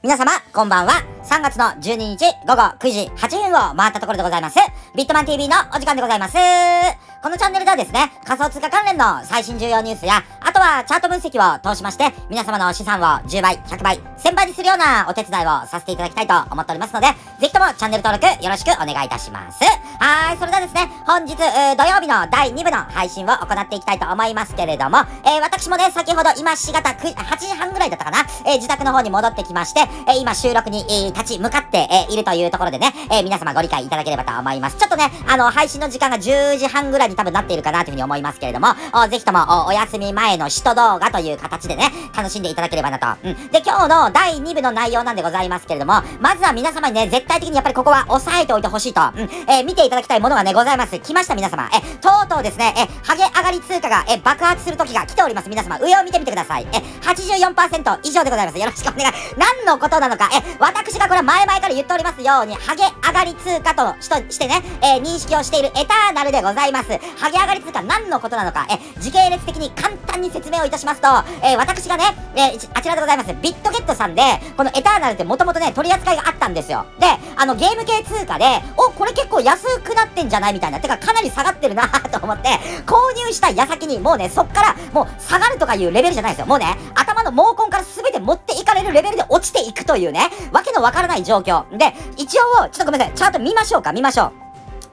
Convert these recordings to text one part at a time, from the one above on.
皆様、こんばんは。3月の12日午後9時8分を回ったところでございます。ビットマン TV のお時間でございます。このチャンネルではですね、仮想通貨関連の最新重要ニュースや、とはチャート分析を通しまして、皆様の資産を10倍、100倍、1000倍にするようなお手伝いをさせていただきたいと思っておりますので、ぜひともチャンネル登録よろしくお願いいたします。はい、それではですね、本日、土曜日の第2部の配信を行っていきたいと思いますけれども、えー、私もね、先ほど今しがた8時半ぐらいだったかな、えー、自宅の方に戻ってきまして、えー、今収録に、えー、立ち向かって、えー、いるというところでね、えー、皆様ご理解いただければと思います。ちょっとね、あの、配信の時間が10時半ぐらいに多分なっているかなというふうに思いますけれども、ぜひともお、お休み前の首都動画という形でね、楽しんでいただければなと。うん。で、今日の第2部の内容なんでございますけれども、まずは皆様にね、絶対的にやっぱりここは押さえておいてほしいと、うん、えー、見ていただきたいものがね、ございます。来ました皆様。え、とうとうですね、え、ハゲ上がり通貨が、え、爆発する時が来ております。皆様、上を見てみてください。え、84%以上でございます。よろしくお願い。何のことなのか、え、私がこれは前々から言っておりますように、ハゲ上がり通貨としてね、えー、認識をしているエターナルでございます。ハゲ上がり通貨何のことなのか、え、時系列的に簡単に説説明をいたしますと、えー、私がね、えー、あちらでございます、ビットゲットさんで、このエターナルってもともとね、取り扱いがあったんですよ。で、あの、ゲーム系通貨で、お、これ結構安くなってんじゃないみたいな。てか、かなり下がってるなと思って、購入した矢先に、もうね、そっから、もう下がるとかいうレベルじゃないですよ。もうね、頭の毛根から全て持っていかれるレベルで落ちていくというね、わけのわからない状況。で、一応、ちょっとごめんなさい。チャート見ましょうか、見ましょう。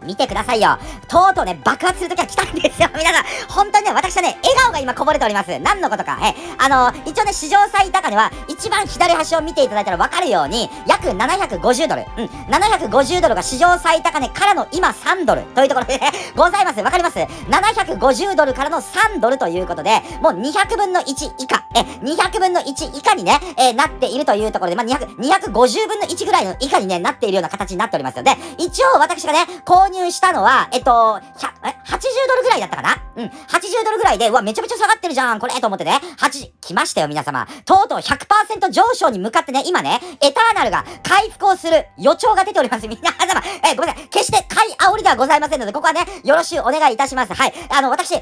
見てくださいよ。とうとうね、爆発する時は来たんですよ。皆さん、本当にね、私はね、笑顔が今こぼれております。何のことか。え、あの、一応ね、史上最高値は、一番左端を見ていただいたらわかるように、約750ドル。うん、750ドルが史上最高値からの今3ドルというところで、ね、ございます。わかります ?750 ドルからの3ドルということで、もう200分の1以下、え、200分の1以下にね、えー、なっているというところで、まあ、200、250分の1ぐらいの以下にね、なっているような形になっておりますので、一応私がね、購入入したのは、えっと、え、80ドルぐらいだったかな？うん。80ドルぐらいで、うわ、めちゃめちゃ下がってるじゃん、これ、と思ってね。8、来ましたよ、皆様。とうとう100%上昇に向かってね、今ね、エターナルが回復をする予兆が出ております。皆様、え、ごめんなさい。決して買い煽りではございませんので、ここはね、よろしゅうお願いいたします。はい。あの、私、80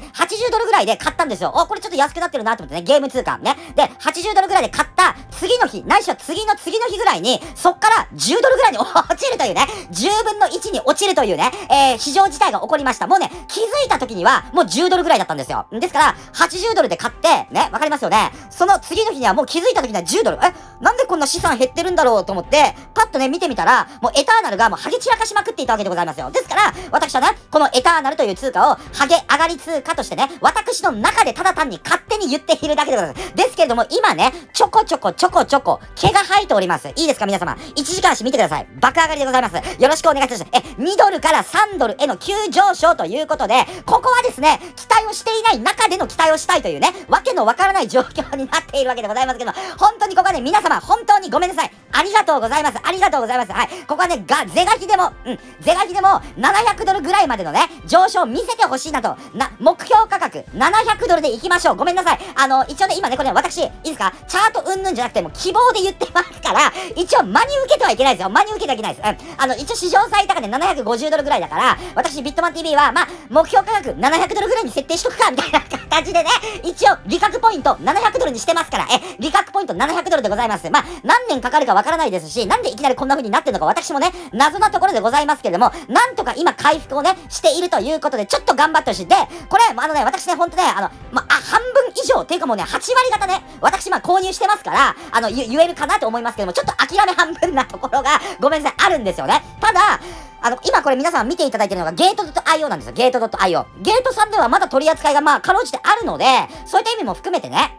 ドルぐらいで買ったんですよ。お、これちょっと安くなってるなと思ってね、ゲーム通貨。ね。で、80ドルぐらいで買った次の日、ないしは次の次の日ぐらいに、そっから10ドルぐらいに落ちるというね、10分の1に落ちるというね、えー、市場自体が起こりました。もうね、気づいた時には、もう10ドルぐらいだったんですよ。ですから、80ドルで買って、ね、わかりますよね。その次の日にはもう気づいた時には10ドル。え、なんでこんな資産減ってるんだろうと思って、パッとね、見てみたら、もうエターナルがもうハゲ散らかしまくっていたわけでございますよ。ですから、私はね、このエターナルという通貨を、ハゲ上がり通貨としてね、私の中でただ単に勝手に言っているだけでございます。ですけれども、今ね、ちょこちょこちょこちょこ、毛が生えております。いいですか皆様。1時間足見てください。爆上がりでございます。よろしくお願いいたします。え、2ドルから3ドルへの急上昇ということで、ここはですね、期待をしていない中での期待をしたいというね、わけのわからない状況になっているわけでございますけど、本当にここはね、皆様、本当にごめんなさい。ありがとうございます。ありがとうございます。はい。ここはね、が、ゼガキでも、うん、ゼガキでも、700ドルぐらいまでのね、上昇を見せてほしいなと、な、目標価格、700ドルで行きましょう。ごめんなさい。あの、一応ね、今ね、これ、ね、私、いいですか？チャートうんぬんじゃなくて、もう希望で言ってますから、一応真に受けてはいけないですよ。真に受けてはいけないです。うん。あの、一応史上最高値750ドルぐらいだから、私、ビットマン TV は、まあ、目標価格700ドルぐらいに設定しとくか、みたいな 感じでね、一応、利確ポイント700ドルにしてますから、え、利確ポイント700ドルでございます。まあ、何年かかるかわからないですし、なんでいきなりこんな風になってるのか私もね、謎なところでございますけれども、なんとか今回復をね、しているということで、ちょっと頑張ってほしい。で、これ、あのね、私ね、ほんとね、あの、まあ、半分以上、っていうかもうね、8割方ね、私まあ購入してますから、あの、言えるかなと思いますけども、ちょっと諦め半分なところが、ごめんなさい、あるんですよね。ただ、あの、今これ皆さん見ていただいてるのがゲート .io なんですよ。ゲート .io。ゲートさんではまだ取り扱いがまあ、かろうじてあるので、そういった意味も含めてね、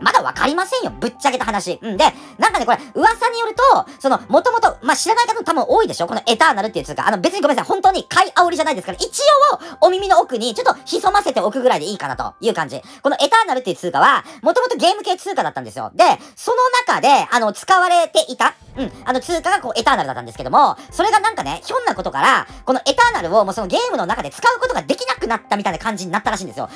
まだわかりませんよ。ぶっちゃけた話。うんで、なんかね、これ、噂によると、その、もともと、まあ、知らない方も多分多いでしょ？このエターナルっていう通貨。あの、別にごめんなさい。本当に買い煽りじゃないですから、一応、お耳の奥に、ちょっと潜ませておくぐらいでいいかなという感じ。このエターナルっていう通貨は、もともとゲーム系通貨だったんですよ。で、その中で、あの、使われていた、うん、あの通貨がこう、エターナルだったんですけども、それがなんかね、ひょんなことから、このエターナルをもうそのゲームの中で使うことができなくなったみたいな感じになったらしいんですよ。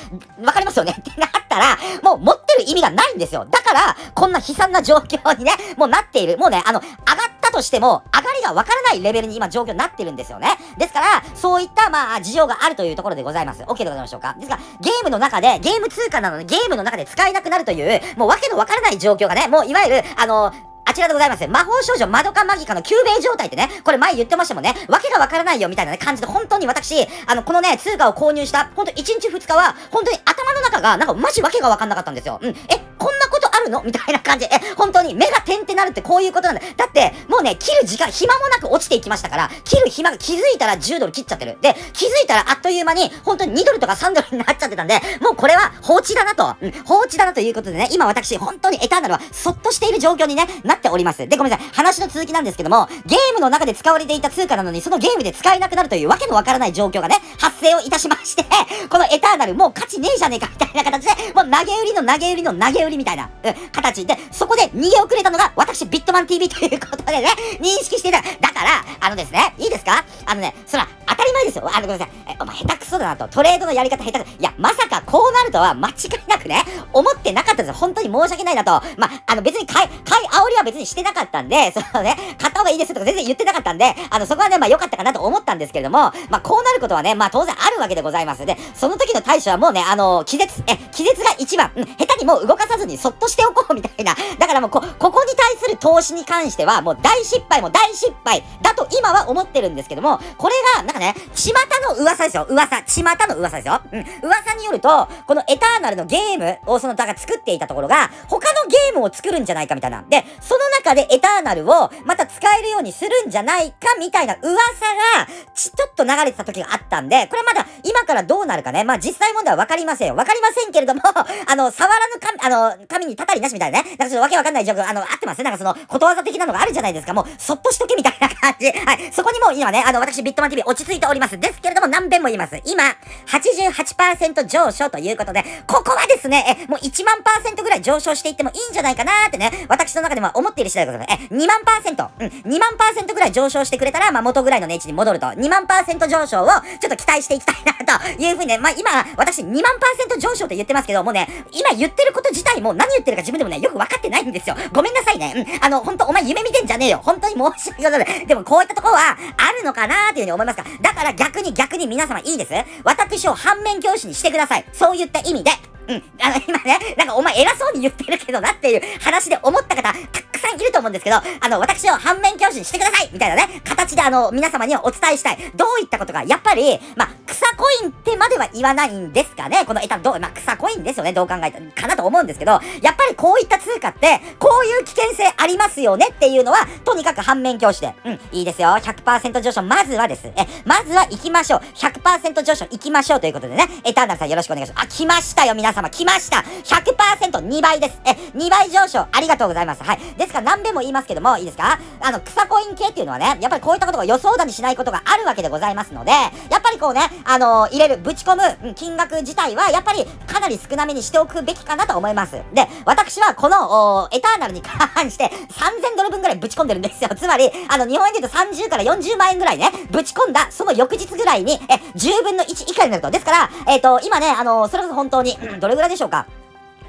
わかりますよね？ってなったら、もう持ってる意味がないんですよ。だから、こんな悲惨な状況にね、もうなっている。もうね、あの、上がったとしても、上がりがわからないレベルに今状況になってるんですよね。ですから、そういった、まあ、事情があるというところでございます。OK でございましょうか。ですから、ゲームの中で、ゲーム通貨なので、ゲームの中で使えなくなるという、もうわけのわからない状況がね、もういわゆる、あの、あちらでございます。魔法少女マドカマギカの救命状態ってね、これ前言ってましたもんね。わけがわからないよみたいな、感じで、本当に私、あの、このね、通貨を購入した、本当1日2日は、本当に頭の中が、なんかマジわけがわかんなかったんですよ。うん。え、こんなことるの？みたいな感じ。え、本当に？目が点ってなるってこういうことなんだ。だって、もうね、切る時間、暇もなく落ちていきましたから、切る暇が気づいたら10ドル切っちゃってる。で、気づいたらあっという間に、本当に2ドルとか3ドルになっちゃってたんで、もうこれは放置だなと。うん、放置だなということでね、今私、本当にエターナルはそっとしている状況にね、なっております。で、ごめんなさい。話の続きなんですけども、ゲームの中で使われていた通貨なのに、そのゲームで使えなくなるというわけのわからない状況がね、発生をいたしまして、このエターナルもう価値ねえじゃねえかみたいな形で、もう投げ売りの投げ売りの投げ売りみたいな、うん、形で、そこで逃げ遅れたのが私、ビットマン TV ということでね、認識していた。だから、あのですね、いいですか？あのね、そら、当たり前ですよ。あの、ごめんなさい。お前下手くそだなと。トレードのやり方下手くそいや、まさかこうなるとは間違いなくね、思ってなかったですよ。本当に申し訳ないなと。まあ、あの別に買い、買い煽りは別にしてなかったんで、そのね、買った方がいいですとか全然言ってなかったんで、あの、そこはね、まあ良かったかなと思ったんですけれども、まあこうなることはね、まあ当然あるわけでございます。で、その時の対処はもうね、あの、気絶、え、気絶が一番、うん、下手にもう動かさずにそっとしておこうみたいな。だからもうこ、ここに対する投資に関しては、もう大失敗も大失敗だと今は思ってるんですけども、これが、なんかね、巷の噂ですよ。噂。巷の噂ですよ。うん。噂によると、このエターナルのゲームをその、だから作っていたところが、他のゲームを作るんじゃないかみたいな。で、その中でエターナルをまた使えるようにするんじゃないかみたいな噂が、ちょっと流れてた時があったんで、これまだ今からどうなるかね、まあ実際問題はわかりませんよ。わかりませんけれども、あの、触らぬ神、あの、神にたりなしみたいなね。なんかちょっとわけわかんない状況、あの、あってます？ね。なんかその、ことわざ的なのがあるじゃないですか。もう、そっとしとけみたいな感じ。はい。そこにも今ね、あの、私ビットマン TV 落ち着いております。ですけれども、何遍も言います。今、88%上昇ということで、ここはですね、え、もう1万パーセントぐらい上昇していってもいいんじゃないかなーってね、私の中では思っている次第でございます。え、2万パーセント、うん、2万パーセントぐらい上昇してくれたら、まあ、元ぐらいの値値に戻ると、2万パーセント上昇をちょっと期待していきたいな、というふうにね、まあ、今、私2万パーセント上昇って言ってますけど、もうね、今言ってること自体も何言ってるか自分でもね、よく分かってないんですよ。ごめんなさいね。うん、あの、ほんと、お前夢見てんじゃねえよ。本当に申し訳ございません。でも、こういったところは、あるのかなーっていうふうに思いますかだから逆に逆に皆様いいです私を反面教師にしてください。そういった意味で。うん。あの、今ね、なんかお前偉そうに言ってるけどなっていう話で思った方、たくさんいると思うんですけど、あの、私を反面教師にしてくださいみたいなね、形であの、皆様にはお伝えしたい。どういったことか、やっぱり、まあ、草コインってまでは言わないんですかね。このエタどう、まあ、草コインですよね。どう考えたかなと思うんですけど、やっぱりこういった通貨って、こういう危険性ありますよねっていうのは、とにかく反面教師で。うん、いいですよ。100%上昇、まずはです。え、まずは行きましょう。100%上昇行きましょうということでね。エターナルさんよろしくお願いします。あ、来ましたよ、皆さん様。来ました。100%、2倍です。え、2倍上昇、ありがとうございます。はい。ですから何べんも言いますけども、いいですか？あの、草コイン系っていうのはね、やっぱりこういったことが予想だにしないことがあるわけでございますので、やっぱりこうね、あのー、入れる、ぶち込む、金額自体は、やっぱりかなり少なめにしておくべきかなと思います。で、私はこの、エターナルに関して、3000ドル分ぐらいぶち込んでるんですよ。つまり、あの、日本円で言うと30から40万円ぐらいね、ぶち込んだ、その翌日ぐらいに、え、10分の1以下になると。ですから、えっ、ー、と、今ね、あのー、それこそ本当に、どれぐらいでしょうか？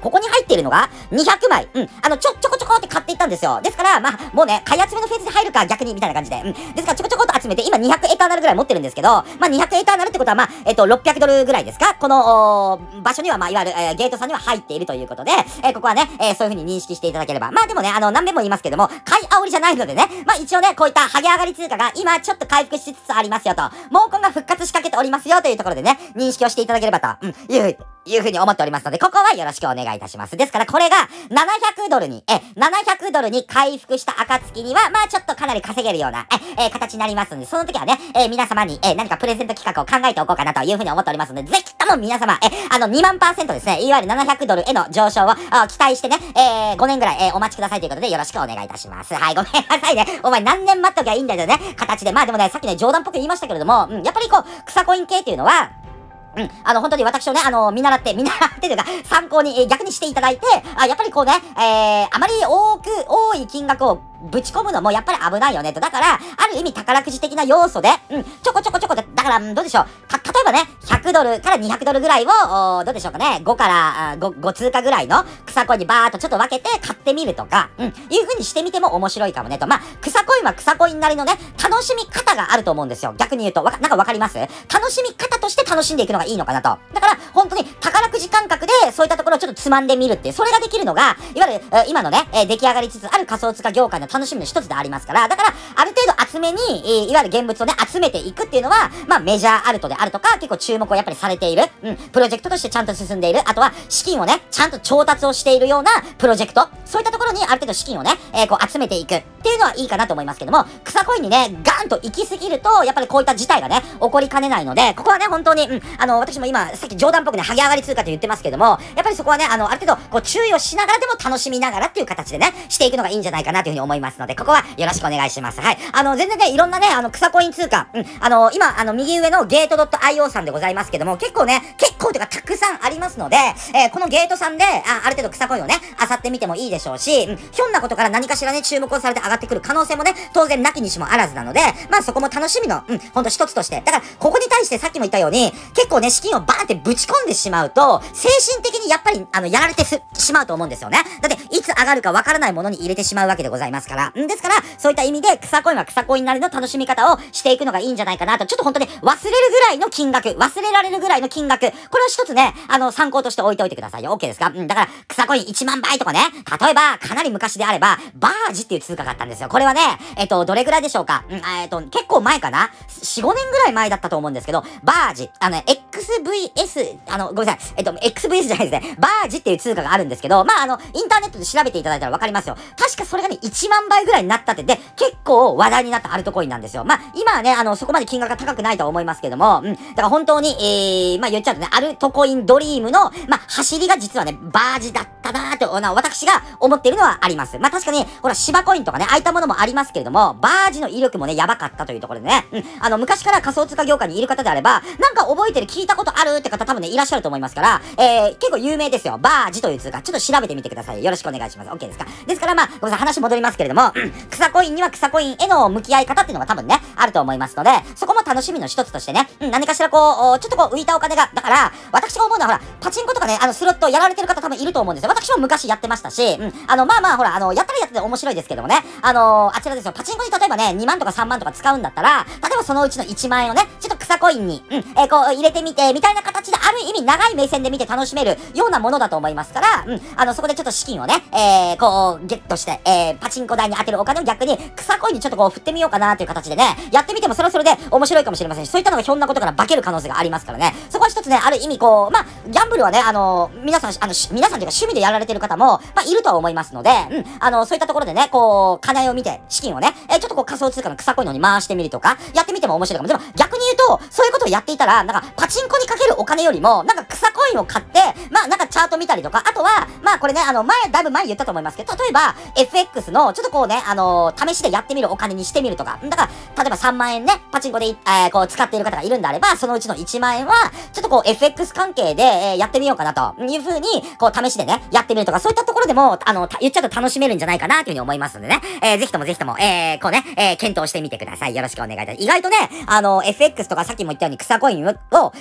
ここに入っているのが200枚。うん。あの、ちょ、ちょこちょこって買っていったんですよ。ですから、まあ、もうね、買い集めのフェーズで入るか逆にみたいな感じで。うん。ですから、ちょこちょこっと集めて、今200エターナルぐらい持ってるんですけど、まあ、200エターナルってことは、まあ、えっ、と、600ドルぐらいですか？この、場所には、まあ、いわゆる、えー、ゲートさんには入っているということで、えー、ここはね、えー、そういう風に認識していただければ。まあ、でもね、あの、何遍も言いますけども、買い煽りじゃないのでね、まあ、一応ね、こういったハゲ上がり通貨が今ちょっと回復しつつありますよと、毛根が復活しかけておりますよというところでね、認識をしていただければと、うん、いう、いうふうに思っておりますので、ここはよろしくお願いいたします。ですから、これが700ドルに、え、700ドルに回復した暁には、まあちょっとかなり稼げるような、え、え形になりますので、その時はね、え皆様に、え何かプレゼント企画を考えておこうかなというふうに思っておりますので、ぜひとも皆様、え、あの、2万パーセントですね、いわゆる700ドルへの上昇を期待してね、えー、5年ぐらい、えお待ちくださいということで、よろしくお願いいたします。はい、ごめんなさいね。お前何年待っときゃいいんだよね、形で。まあでもね、さっきね、冗談っぽく言いましたけれども、うん、やっぱりこう、草コイン系っていうのは、うん。あの、本当に私をね、あの、見習って、見習ってというか、参考に、え、逆にしていただいて、あ、やっぱりこうね、えー、あまり多く、多い金額をぶち込むのもやっぱり危ないよねと。だから、ある意味宝くじ的な要素で、うん、ちょこちょこちょこで、だから、どうでしょう。か、例えばね、100ドルから200ドルぐらいを、どうでしょうかね、5から5、5通貨ぐらいの草コインにバーっとちょっと分けて買ってみるとか、うん、いう風にしてみても面白いかもねと。まあ、草コインは草コインなりのね、楽しみ方があると思うんですよ。逆に言うと、わ、なんかわかります？楽しみ方として楽しんでいくのがいいのかなと。だから、本当に宝くじ感覚で、そういったところをちょっとつまんでみるっていう、それができるのが、いわゆる、今のね、出来上がりつつある仮想通貨業界の楽しみの一つでありますから、だから、ある程度厚めに、えいわゆる現物をね、集めていくっていうのは、まあ、メジャーアルトであるとか、結構注目をやっぱりされている、うん、プロジェクトとしてちゃんと進んでいる、あとは、資金をね、ちゃんと調達をしているようなプロジェクト、そういったところにある程度資金をね、えー、こう集めていくっていうのはいいかなと思いますけども、草コインにね、ガンと行き過ぎると、やっぱりこういった事態がね、起こりかねないので、ここはね、本当に、うん、あの、私も今、さっき冗談っぽくね、剥げ上がり通貨と言ってますけども、やっぱりそこはね、あの、ある程度、こう、注意をしながらでも楽しみながらっていう形でね、していくのがいいんじゃないかなというふうに思います。いますので、ここはよろしくお願いします。はい。あの、全然ね、いろんなね、あの、草コイン通貨、うん、あの、今、あの、右上のゲート .io さんでございますけども、結構ね、結構というかたくさんありますので、えー、このゲートさんで、あある程度草コインをね、漁ってみてもいいでしょうし、うん、ひょんなことから何かしらね、注目をされて上がってくる可能性もね、当然なきにしもあらずなので、まあそこも楽しみの、うん、ほんと一つとして。だから、ここに対してさっきも言ったように、結構ね、資金をバーンってぶち込んでしまうと、精神的にやっぱり、あの、やられてしまうと思うんですよね。だって、いつ上がるかわからないものに入れてしまうわけでございますから。んですから、そういった意味で、草コインは草コインなりの楽しみ方をしていくのがいいんじゃないかなと、ちょっと本当に忘れるぐらいの金額、忘れられるぐらいの金額、これを一つね、あの、参考として置いておいてくださいよ。OK ですか？うん、だから、草コイン1万倍とかね、例えば、かなり昔であれば、バージっていう通貨があったんですよ。これはね、えっと、どれぐらいでしょうか？うん、えっと、結構前かな ?4、5年ぐらい前だったと思うんですけど、バージ、あの、XVS、あの、ごめんなさい、えっと、XVS じゃないですね。バージっていう通貨があるんですけど、まあ、あの、インターネットで調べていただいたらわかりますよ。確かそれがね、1万倍ぐらいになったって、で、結構話題になったアルトコインなんですよ。まあ、今はね、あの、そこまで金額が高くないとは思いますけども、うん、だから本当に、えー、まあ言っちゃうとね、アルトコインドリームの、まあ、走りが実はね、バージだったなーと、私が思っているのはあります。まあ確かに、ほら、芝コインとかね、ああいったものもありますけれども、バージの威力もね、やばかったというところでね、うん、あの、昔から仮想通貨業界にいる方であれば、なんか覚えてる、聞いたことあるって方多分ね、いらっしゃると思いますから、えー、結構有名ですよ。バージという通貨、ちょっと調べてみてください。よろしくお願いします。OK ですかですからまあ、ごめんなさい、話戻りますけどれども、草コインには草コインへの向き合い方っていうのが多分ね、あると思いますので、そこも楽しみの一つとしてね、うん、何かしらこう、ちょっとこう浮いたお金が、だから、私が思うのはほら、パチンコとかね、あの、スロットやられてる方多分いると思うんですよ。私も昔やってましたし、うん、あの、まあまあほら、あの、やったらやってて面白いですけどもね、あのあちらですよ、パチンコに例えばね、2万とか3万とか使うんだったら、例えばそのうちの1万円をね、ちょっと草コインに、うん、えー、こう、入れてみて、みたいな形である意味長い目線で見て楽しめるようなものだと思いますから、うん、あの、そこでちょっと資金をね、えー、こう、ゲットして、えー、パチンコ台に当てるお金を逆に草コインにちょっとこう振ってみようかなという形でね、やってみてもそれはそれで面白いかもしれませんし、そういったのがひょんなことから化ける可能性がありますからね、そこは一つね、ある意味こう、まあ、ギャンブルはね、あの、皆さん、あの、皆さんというか趣味でやられてる方も、まあ、いるとは思いますので、うん、あの、そういったところでね、こう、金を見て、資金をね、えー、ちょっとこう仮想通貨の草コインのに回してみるとか、やってみても面白いかも。でも逆に言うと、そういうことをやっていたら、なんか、パチンコにかけるお金よりも、なんか草コインを買って、まあ、なんかチャート見たりとか、あとは、まあ、これね、あの、前、だいぶ前言ったと思いますけど、例えば、FX の、ちょっとこうね、あのー、試しでやってみるお金にしてみるとか、だから、例えば3万円ね、パチンコで、えー、こう、使っている方がいるんであれば、そのうちの1万円は、ちょっとこう、FX 関係で、えー、やってみようかなという風に、こう、試しでね、やってみるとか、そういったところでも、あの、言っちゃうと楽しめるんじゃないかな、という風に思いますのでね、えー、ぜひともぜひとも、えー、こうね、えー、検討してみてください。よろしくお願いいたします。意外とね、あの、FX とかさっきも言ったように草コインを、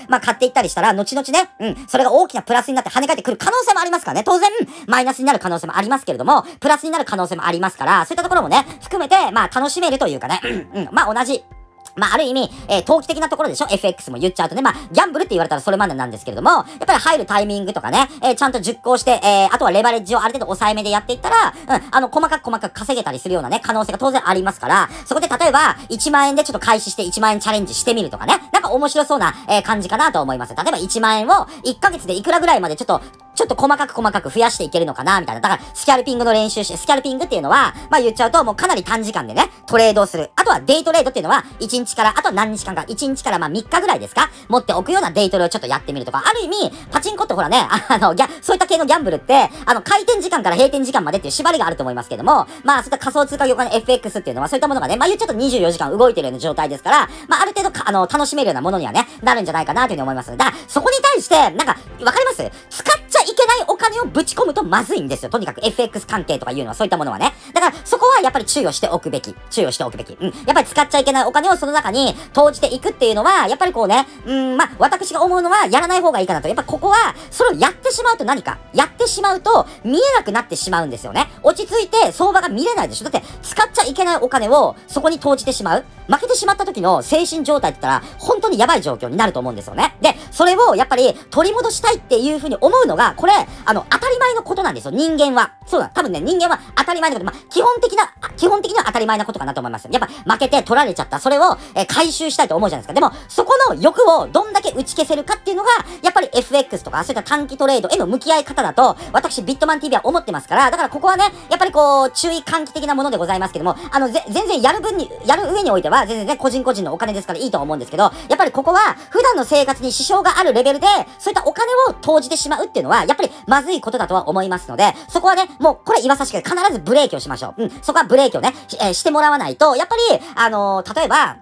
まあ、買っていったりしたら、後々ね、うん、それが大きなプラスになって跳ね返ってくる可能性もありますからね。当然、マイナスになる可能性もありますけれども、プラスになる可能性もありますから、そういったところもね、含めて、まあ、楽しめるというかね、うん、まあ、同じ、まあ、ある意味、えー、投機的なところでしょ ?FX も言っちゃうとね。まあ、ギャンブルって言われたらそれまでなんですけれども、やっぱり入るタイミングとかね、えー、ちゃんと熟考して、えー、あとはレバレッジをある程度抑えめでやっていったら、うん、あの、細かく細かく稼げたりするようなね、可能性が当然ありますから、そこで例えば、1万円でちょっと開始して1万円チャレンジしてみるとかね、なんか面白そうな、え、感じかなと思います。例えば1万円を1ヶ月でいくらぐらいまでちょっと、ちょっと細かく細かく増やしていけるのかな、みたいな。だから、スキャルピングの練習して、スキャルピングっていうのは、まあ言っちゃうと、もうかなり短時間でね、トレードをする。あとはデイトレードっていうのは、1日から、あと何日間か、1日からまあ3日ぐらいですか？持っておくようなデイトレをちょっとやってみるとか、ある意味、パチンコってほらね、あの、ギャ、そういった系のギャンブルって、あの、開店時間から閉店時間までっていう縛りがあると思いますけども、まあ、そういった仮想通貨業界の FX っていうのは、そういったものがね、まあ言っちゃうと24時間動いてるような状態ですから、まあある程度あの、楽しめるようなものにはね、なるんじゃないかなというふうに思います。だから、そこに対して、なんか、わかります？使っちゃいけないお金をぶち込むとまずいんですよ。とにかく FX 関係とかいうのはそういったものはね。だからそこはやっぱり注意をしておくべき。注意をしておくべき。うん。やっぱり使っちゃいけないお金をその中に投じていくっていうのは、やっぱりこうね、うん、まあ、私が思うのはやらない方がいいかなと。やっぱここは、それをやってしまうと何か。やってしまうと見えなくなってしまうんですよね。落ち着いて相場が見れないでしょ。だって使っちゃいけないお金をそこに投じてしまう。負けてしまった時の精神状態って言ったら、本当にやばい状況になると思うんですよね。で、それをやっぱり取り戻したいっていう風に思うのが、これ、あの、当たり前のことなんですよ、人間は。そうだ、多分ね、人間は当たり前のこと、まあ、基本的な、基本的には当たり前なことかなと思います。やっぱ、負けて取られちゃった、それを、えー、回収したいと思うじゃないですか。でも、そこの欲をどんだけ打ち消せるかっていうのが、やっぱり FX とか、そういった短期トレードへの向き合い方だと、私、ビットマン TV は思ってますから、だからここはね、やっぱりこう、注意喚起的なものでございますけども、あの、ぜ、全然やる分に、やる上においては、全然ね、個人個人のお金ですからいいと思うんですけど、やっぱりここは、普段の生活に支障があるレベルで、そういったお金を投じてしまうっていうのは、やっぱりまずいことだとは思いますので、そこはね、もうこれ言わさしく必ずブレーキをしましょう。うん、そこはブレーキをね、えー、してもらわないと、やっぱり、あのー、例えば、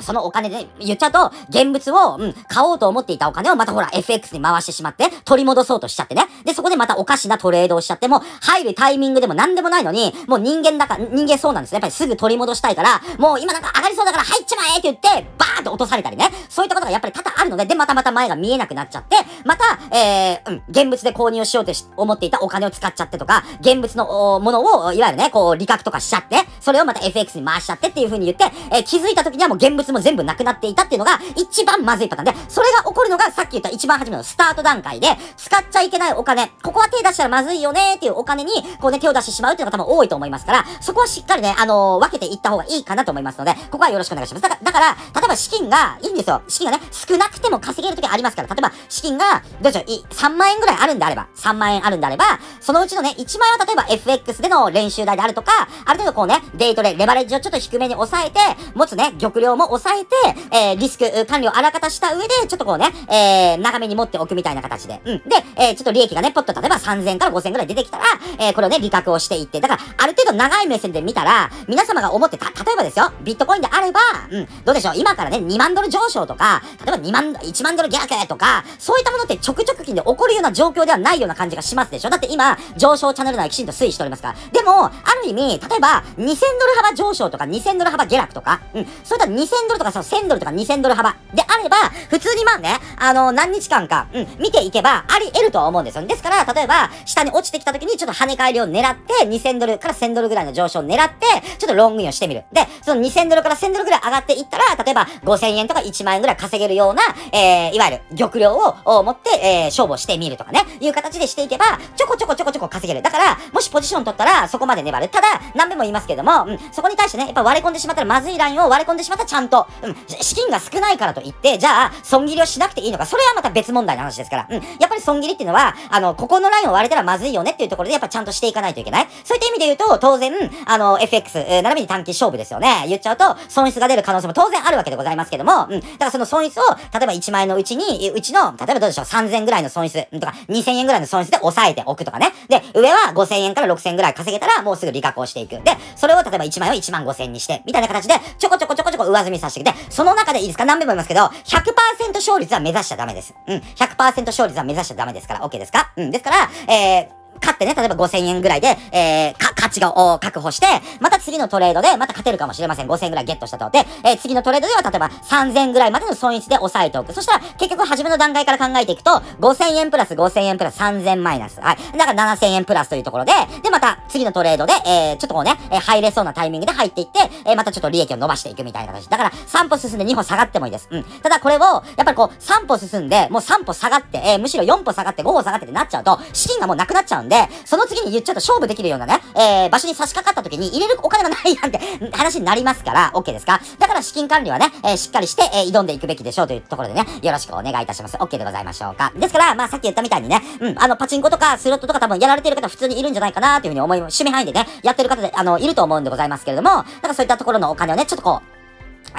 そのお金で、言っちゃうと、現物を、うん、買おうと思っていたお金をまたほら、FX に回してしまって、取り戻そうとしちゃってね。で、そこでまたおかしなトレードをしちゃって、もう、入るタイミングでも何でもないのに、もう人間だから、人間そうなんですね。やっぱりすぐ取り戻したいから、もう今なんか上がりそうだから入っちまえって言って、バーンと落とされたりね。そういったことがやっぱり多々あるので、で、またまた前が見えなくなっちゃって、また、えー、うん、現物で購入しようと思っていたお金を使っちゃってとか、現物のものを、いわゆるね、こう、利確とかしちゃって、それをまた FX に回しちゃってっていう風に言って、えー、気づいた時にはもう現物も全部なくなっていたっていうのが一番まずいパターンで、それが起こるのがさっき言った一番初めのスタート段階で、使っちゃいけないお金、ここは手出したらまずいよねっていうお金に、こうね、手を出してしまうっていうのが多分多いと思いますから、そこはしっかりね、あのー、分けていった方がいいかなと思いますので、ここはよろしくお願いします。だから、だから、例えば資金が、いいんですよ。資金がね、少なくても稼げる時ありますから、例えば、資金が、どうでしょう、3万円ぐらいあるんであれば、3万円あるんであれば、そのうちのね、1万円は例えば FX での練習代であるとか、ある程度こうね、デイトレ、レバレッジをちょっと低めに抑えて、持つね、玉量も抑えて、えー、リスク、管理をあらかたした上で、ちょっとこうね、えー、長めに持っておくみたいな形で。うん。で、えー、ちょっと利益がね、ポッと例えば3000から5000ぐらい出てきたら、えー、これをね、利確をしていって、だから、ある程度長い目線で見たら、皆様が思ってた、例えばですよ、ビットコインであれば、うん、どうでしょう、今からね、2万ドル上昇とか、例えば2万、1万ドル下落とか、そういったものってちょくちょく金で起こるような状況ではないような感じがしますでしょ？だって今、上昇チャンネル内きちんと推移しておりますから。でも、ある意味、例えば、2000ドル幅上昇とか、2000ドル幅下落とか、うん、そういった2000ドルとか、その1000ドルとか2000ドル幅であれば、普通にまあね、あの、何日間か、うん、見ていけば、あり得るとは思うんですよ。ですから、例えば、下に落ちてきた時にちょっと跳ね返りを狙って、2000ドルから1000ドルぐらいの上昇を狙って、ちょっとロングインをしてみる。で、その2000ドルから1000ドルぐらい上がっていったら、例えば、5000円とか1万円ぐらい稼げるような、えー、いわゆる、玉量を持って、えー、勝負をしてみるとかね、いう形でしていけば、ちょこちょこちょこちょこ稼げる。だから、もしポジション取ったら、そこまで粘る。ただ、何べも言いますけれども、うん、そこに対してね、やっぱ割れ込んでしまったらまずいラインを割れ込んでしまったらちゃんと、うん、資金が少ないからといって、じゃあ、損切りをしなくていいのか、それはまた別問題の話ですから。うん。やっぱり損切りっていうのは、あの、ここのラインを割れたらまずいよねっていうところで、やっぱちゃんとしていかないといけない。そういった意味で言うと、当然、あの、FX、えー、並びに短期勝負ですよね。言っちゃうと、損失が出る可能性も当然あるわけでございますけども、うん。だからその損失を、例えば1万円のうちに、うちの、例えばどうでしょう、3000ぐらいの損失、とか、2000円ぐらいの損失で抑えておくとかね。で、上は5000円から6000円ぐらい稼げたら、もうすぐ利確をしていく。で、それを例えば1万円を1万5000にして、みたいな形で、ちょこちょこちょこちょこ上積みさせてきて、その中でいいですか？何べも言いますけど、100%勝率は目指しちゃダメです。うん。100%勝率は目指しちゃダメですから、OK ですか？うん。ですから、えー、勝ってね、例えば5000円ぐらいで、えー、か、価値を確保して、また次のトレードで、また勝てるかもしれません。5000円ぐらいゲットしたと。で、えー、次のトレードでは、例えば3000円ぐらいまでの損失で抑えておく。そしたら、結局初めの段階から考えていくと、5000円プラス5000円プラス3000マイナス。はい。だから7000円プラスというところで、で、また次のトレードで、えー、ちょっとこうね、えー、入れそうなタイミングで入っていって、えー、またちょっと利益を伸ばしていくみたいな形。だから、3歩進んで2歩下がってもいいです。うん。ただこれを、やっぱりこう、3歩進んで、もう3歩下がって、えー、むしろ4歩下がって5歩下がってってなっちゃうと、資金がもうなくなっちゃうんで、でその次に言っちゃうと勝負できるようなね、えー、場所に差し掛かった時に入れるお金がないなんて 話になりますから、OK ですか？だから資金管理はね、えー、しっかりして、えー、挑んでいくべきでしょうというところでね、よろしくお願いいたします。OK でございましょうか？ですから、まあさっき言ったみたいにね、うん、あの、パチンコとかスロットとか多分やられてる方普通にいるんじゃないかなというふうに思い、趣味範囲でね、やってる方で、あの、いると思うんでございますけれども、だからそういったところのお金をね、ちょっとこう、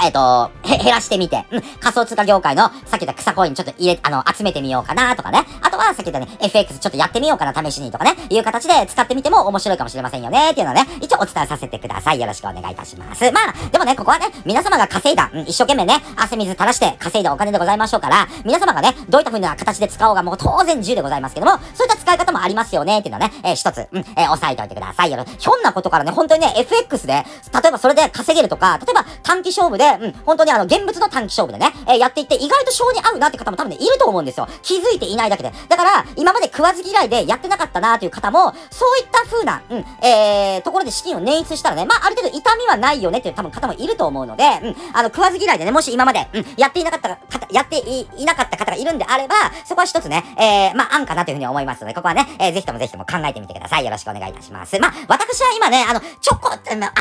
えっ、ー、と、へ、減らしてみて、うん、仮想通貨業界の、さっき言った草コインちょっと入れ、あの、集めてみようかなとかね。あとは、さっき言ったね、FX ちょっとやってみようかな、試しにとかね。いう形で使ってみても面白いかもしれませんよね。っていうのはね、一応お伝えさせてください。よろしくお願いいたします。まあ、でもね、ここはね、皆様が稼いだ、うん、一生懸命ね、汗水垂らして稼いだお金でございましょうから、皆様がね、どういった風な形で使おうがもう当然自由でございますけども、そういった使い方もありますよね。っていうのはね、えー、一つ、うん、えー、押さえておいてください。よろ、ひょんなことからね、本当にね、FX で、例えばそれで稼げるとか、例えば短期勝負でで、うん、本当にあの、現物の短期勝負でね、えー、やっていって、意外と性に合うなって方も多分ね、いると思うんですよ。気づいていないだけで。だから、今まで食わず嫌いでやってなかったなーという方も、そういった風な、うん、えー、ところで資金を捻出したらね、まあ、ある程度痛みはないよねっていう多分方もいると思うので、うん、あの、食わず嫌いでね、もし今まで、うん、やっていなかった方、やっていなかった方がいるんであれば、そこは一つね、えー、まあ、案かなというふうに思いますので、ここはね、えー、ぜひともぜひとも考えてみてください。よろしくお願いいたします。まあ、私は今ね、あの、ちょこって、あまり、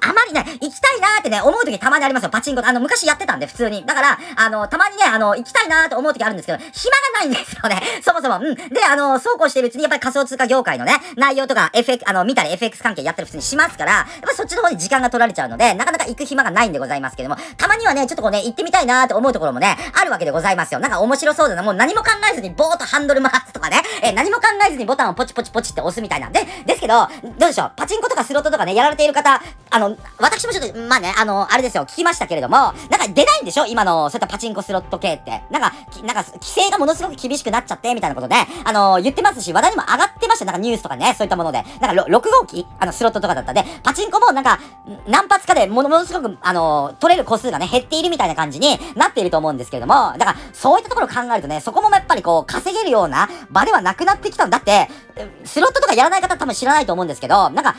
あまりね、行きたいなーってね、思う時たまにありますよ。パチンコ。あの、昔やってたんで、普通に。だから、あの、たまにね、あの、行きたいなと思う時あるんですけど、暇がないんですよね。そもそも。うん。で、あの、そうこうしてるうちに、やっぱり仮想通貨業界のね、内容とか、FX、あの、見たり FX 関係やったり普通にしますから、やっぱそっちの方に時間が取られちゃうので、なかなか行く暇がないんでございますけども、たまにはね、ちょっとこうね、行ってみたいなと思うところもね、あるわけでございますよ。なんか面白そうだな。もう何も考えずにボーっとハンドル回すとかね、え、何も考えずにボタンをポチポチポチって押すみたいなんで、ですけど、どうでしょう、パチンコとかスロットとかね、やられている方、あの、私もちょっと、まあね、あの、あれですよ、聞きましたけれども、なんか出ないんでしょ？今の、そういったパチンコスロット系って。なんか、なんか、規制がものすごく厳しくなっちゃって、みたいなことで、あの、言ってますし、話題にも上がってました。なんかニュースとかね、そういったもので。なんか、6号機あの、スロットとかだったんで、パチンコもなんか、何発かでもの、ものすごく、あの、取れる個数がね、減っているみたいな感じになっていると思うんですけれども、だから、そういったところを考えるとね、そこもやっぱりこう、稼げるような場ではなくなってきたんだって、スロットとかやらない方多分知らないと思うんですけど、なんか、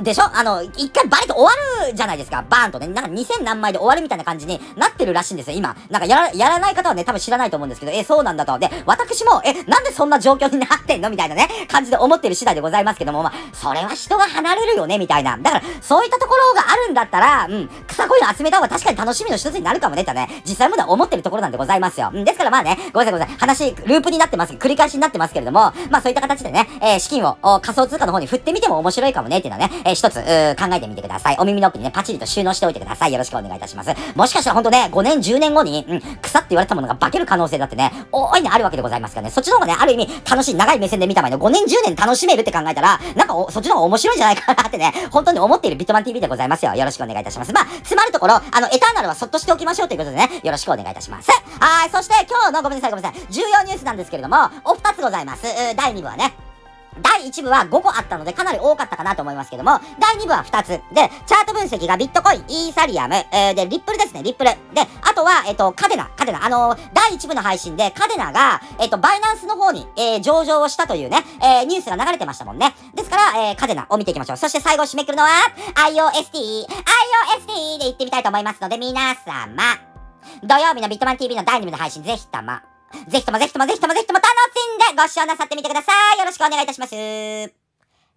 でしょ？あの、一回バイト終わるじゃないですか。バーンとね。なんか2000何枚で終わるみたいな感じになってるらしいんですよ、今。なんかやら、やらない方はね、多分知らないと思うんですけど、え、そうなんだと。で、私も、え、なんでそんな状況になってんの？みたいなね、感じで思ってる次第でございますけども、まあ、それは人が離れるよね、みたいな。だから、そういったところがあるんだったら、うん、草コイン集めた方が確かに楽しみの一つになるかもね、ってね、実際まだ思ってるところなんでございますよ。うん、ですからまあね、ごめんなさいごめんなさい。話、ループになってます、繰り返しになってますけれども、まあそういった形でね、えー、資金を仮想通貨の方に振ってみても面白いかもね、っていうのはね、えー、一つ、う考えてみてください。お耳の奥にね、パチリと収納しておいてください。よろしくお願いいたします。もしかしたらほんとね、5年、10年後に、うん、腐って言われたものが化ける可能性だってね、大いにあるわけでございますからね、そっちの方がね、ある意味、楽しい、長い目線で見た前の5年、10年楽しめるって考えたら、なんかそっちの方が面白いんじゃないかなってね、本当に思っているビットマン TV でございますよ。よろしくお願いいたします。まあ、つまるところ、あの、エターナルはそっとしておきましょうということでね、よろしくお願いいたします。はい、そして今日のごめんなさいごめんなさい、重要ニュースなんですけれども、お二つございます。第2部はね、第1部は5個あったのでかなり多かったかなと思いますけども、第2部は2つ。で、チャート分析がビットコイン、イーサリアム、えー、で、リップルですね、リップル。で、あとは、えっ、ー、と、カデナ、カデナ。あのー、第1部の配信で、カデナが、えっ、と、バイナンスの方に、えー、上場をしたというね、えー、ニュースが流れてましたもんね。ですから、えー、カデナを見ていきましょう。そして最後締めくるのは、IOST、IOST で言ってみたいと思いますので、皆様、土曜日のビットマン TV の第2部の配信、ぜひとも、ぜひともぜひともぜひともぜひとも楽しんでご視聴なさってみてください。よろしくお願いいたします。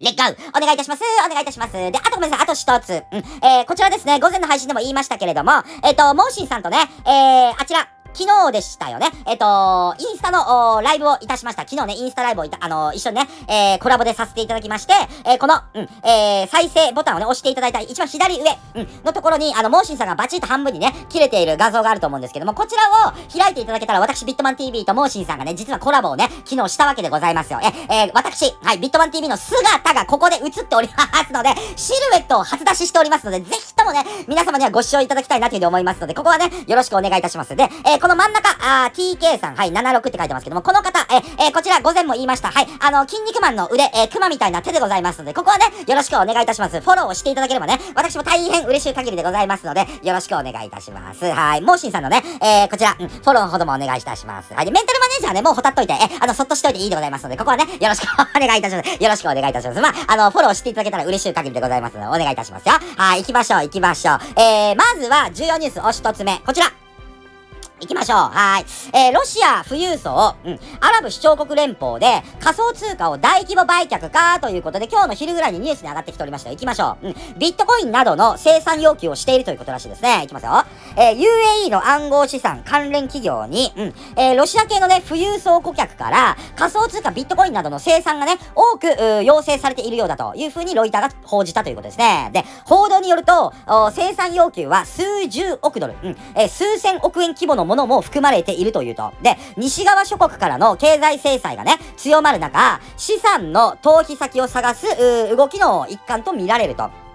レッカウお願いいたしますお願いいたしますで、あとごめんなさい、あと一つ。うん。えー、こちらですね、午前の配信でも言いましたけれども、えっ、ー、と、モーシンさんとね、えー、あちら、昨日でしたよね。えっ、ー、と、インスタのライブをいたしました。昨日ね、インスタライブをいた、あのー、一緒にね、えー、コラボでさせていただきまして、えー、この、うん、えー、再生ボタンをね、押していただいた一番左上、うん、のところに、あの、モーシンさんがバチッと半分にね、切れている画像があると思うんですけども、こちらを開いていただけたら、私、ビットマン TV とモーシンさんがね、実はコラボをね、昨日したわけでございますよ。え、えー、私、はい、ビットマン TV の姿がここで映っておりますので、シルエットを初出ししておりますので、ぜひともね、皆様にはご視聴いただきたいなというふうに思いますので、ここはね、よろしくお願いいたします。で、えー、この真ん中、あ TK さん、はい、76って書いてますけども、この方、え、えこちら、午前も言いました。はい、あの、筋肉マンの腕、え熊みたいな手でございますので、ここはね、よろしくお願いいたします。フォローをしていただければね、私も大変嬉しい限りでございますので、よろしくお願いいたします。はい、モーシンさんのね、えー、こちら、うん、フォローのほどもお願いいたします。はい、メンタルマネージャーね、もうほたっといて、え、あの、そっとしといていいでございますので、ここはね、よろしくお願いいたします。よろしくお願いいたします。まあ、あの、フォローしていただけたら嬉しい限りでございますので、お願いいたしますよ。はい、行きましょう、行きましょう。えー、まずは、重要ニュースお一つ目、こちら。行きましょう。はい。えー、ロシア富裕層、うん、アラブ首長国連邦で仮想通貨を大規模売却かということで、今日の昼ぐらいにニュースに上がってきておりました。行きましょう。うん、ビットコインなどの生産要求をしているということらしいですね。行きますよ。えー、UAE の暗号資産関連企業に、うん、えー、ロシア系のね、富裕層顧客から仮想通貨ビットコインなどの生産がね、多く、要請されているようだというふうにロイターが報じたということですね。で、報道によると、生産要求は数十億ドル、うん、えー、数千億円規模のものも含まれているというと。で、西側諸国からの経済制裁がね、強まる中、資産の逃避先を探す動きの一環と見られると。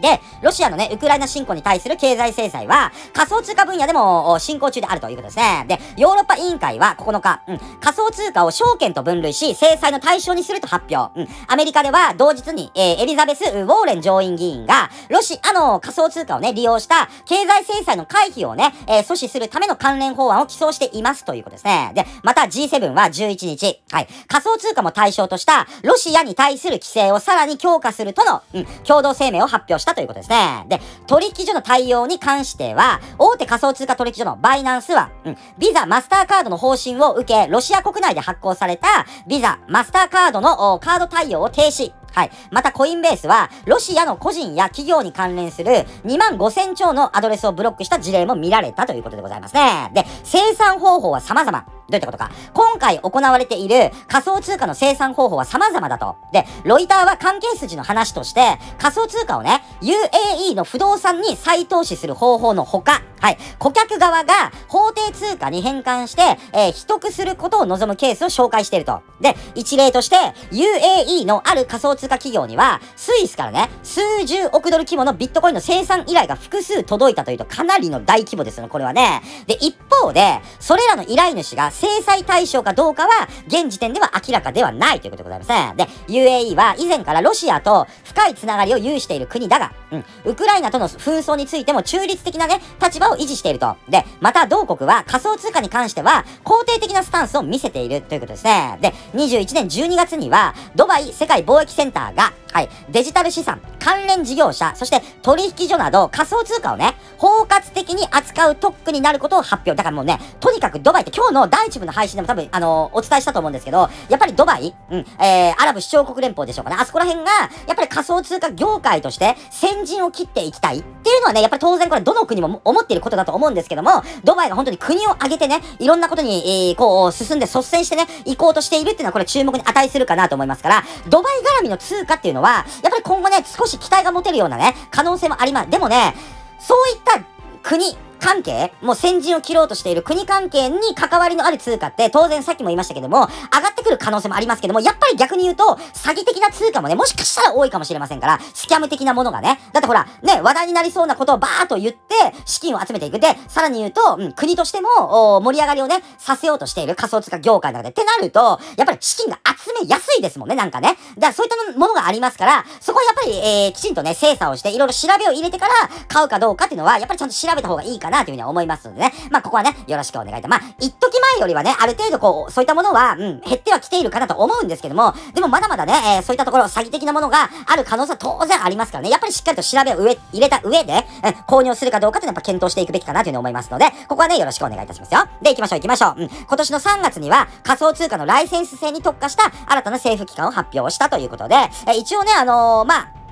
で、ロシアのね、ウクライナ侵攻に対する経済制裁は、仮想通貨分野でも進行中であるということですね。で、ヨーロッパ委員会は9日、うん、仮想通貨を証券と分類し、制裁の対象にすると発表。うん、アメリカでは同日に、えー、エリザベス・ウォーレン上院議員が、ロシアの仮想通貨をね、利用した経済制裁の回避をね、えー、阻止するための関連法案を起草していますということですね。で、また G7 は11日、はい、仮想通貨も対象としたロシアに対する規制をさらに強化するとの、うん、共同声明を発表したということですね。で、取引所の対応に関しては、大手仮想通貨取引所のバイナンスは、うん、ビザ、マスターカードの方針を受け、ロシア国内で発行されたビザ、マスターカードのカード対応を停止。はい。また、コインベースは、ロシアの個人や企業に関連する2万5000兆のアドレスをブロックした事例も見られたということでございますね。で、生産方法は様々。どういったことか。今回行われている仮想通貨の生産方法は様々だと。で、ロイターは関係筋の話として、仮想通貨をね、UAE の不動産に再投資する方法のほか、はい、顧客側が法定通貨に変換して、えー、取得することを望むケースを紹介していると。で、一例として、UAE のある仮想通貨通貨企業には、スイスからね、数十億ドル規模のビットコインの生産依頼が複数届いたというと、かなりの大規模ですよ、これはね。で、一方で、それらの依頼主が制裁対象かどうかは、現時点では明らかではないということでございますね。で、UAE は以前からロシアと深いつながりを有している国だが、うん、ウクライナとの紛争についても中立的なね、立場を維持していると。で、また同国は仮想通貨に関しては、肯定的なスタンスを見せているということですね。で、21年12月には、ドバイ世界貿易センターが、はい、デジタル資産、関連事業者、そして取引所など仮想通貨をね、包括的に扱う特区になることを発表。だからもうね、とにかくドバイって今日の第一部の配信でも多分、あのー、お伝えしたと思うんですけど、やっぱりドバイ、うん、えー、アラブ首長国連邦でしょうかね。あそこら辺が、やっぱり仮想通貨業界として先陣を切っていきたいっていうのはね、やっぱり当然これどの国も思っていることだと思うんですけども、ドバイが本当に国を挙げてね、いろんなことに、えー、こう、進んで率先してね、行こうとしているっていうのはこれ注目に値するかなと思いますから、ドバイ絡みの通貨っていうのは、やっぱり今後ね、少し期待が持てるようなね、可能性もあります。でもね、そういった国、関係もう先陣を切ろうとしている国関係に関わりのある通貨って当然さっきも言いましたけども、上がってくる可能性もありますけども、やっぱり逆に言うと、詐欺的な通貨もね、もしかしたら多いかもしれませんから、スキャム的なものがね。だってほら、ね、話題になりそうなことをバーっと言って、資金を集めていく。で、さらに言うと、うん、国としても、盛り上がりをね、させようとしている仮想通貨業界の中で。ってなると、やっぱり資金が集めやすいですもんね、なんかね。だからそういったものがありますから、そこはやっぱり、えー、きちんとね、精査をして、いろいろ調べを入れてから買うかどうかっていうのは、やっぱりちゃんと調べた方がいいかななというふうには思いますのでね。まあ、ここはね、よろしくお願いいたまあ、一時前よりはね、ある程度こう、そういったものは、うん、減ってはきているかなと思うんですけども、でもまだまだね、えー、そういったところ、詐欺的なものがある可能性は当然ありますからね、やっぱりしっかりと調べを上、入れた上で、うん、購入するかどうかっていうのはやっぱ検討していくべきかなというふうに思いますので、ここはね、よろしくお願いいたしますよ。で、行きましょう行きましょう。うん、今年の3月には、仮想通貨のライセンス制に特化した新たな政府機関を発表したということで、えー、一応ね、あのー、まあ、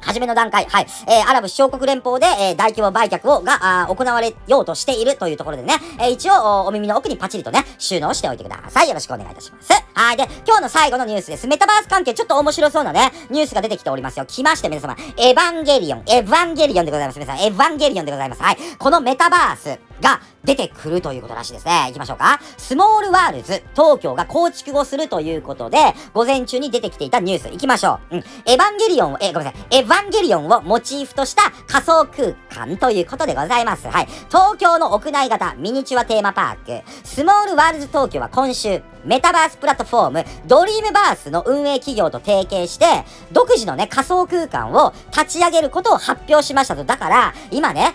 初めの段階、はい、えー、アラブ首長国連邦で、えー、大規模売却を、が、行われようとしているというところでね、えー、一応お、お耳の奥にパチリとね、収納しておいてください。よろしくお願いいたします。はい。で、今日の最後のニュースです。メタバース関係、ちょっと面白そうなね、ニュースが出てきておりますよ。来まして、皆様。エヴァンゲリオン、エヴァンゲリオンでございます。皆さん、エヴァンゲリオンでございます。はい。このメタバースが出てくるということらしいですね。行きましょうか。スモールワールズ、東京が構築をするということで、午前中に出てきていたニュース、行きましょう。うん。エヴァンゲリオンを、え、ごめんなさい。エヴァンゲリオンをモチーフとした仮想空間ということでございます。はい。東京の屋内型ミニチュアテーマパーク、スモールワールズ東京は今週、メタバースプラットフォーム、ドリームバースの運営企業と提携して、独自のね、仮想空間を立ち上げることを発表しましたと。だから、今ね、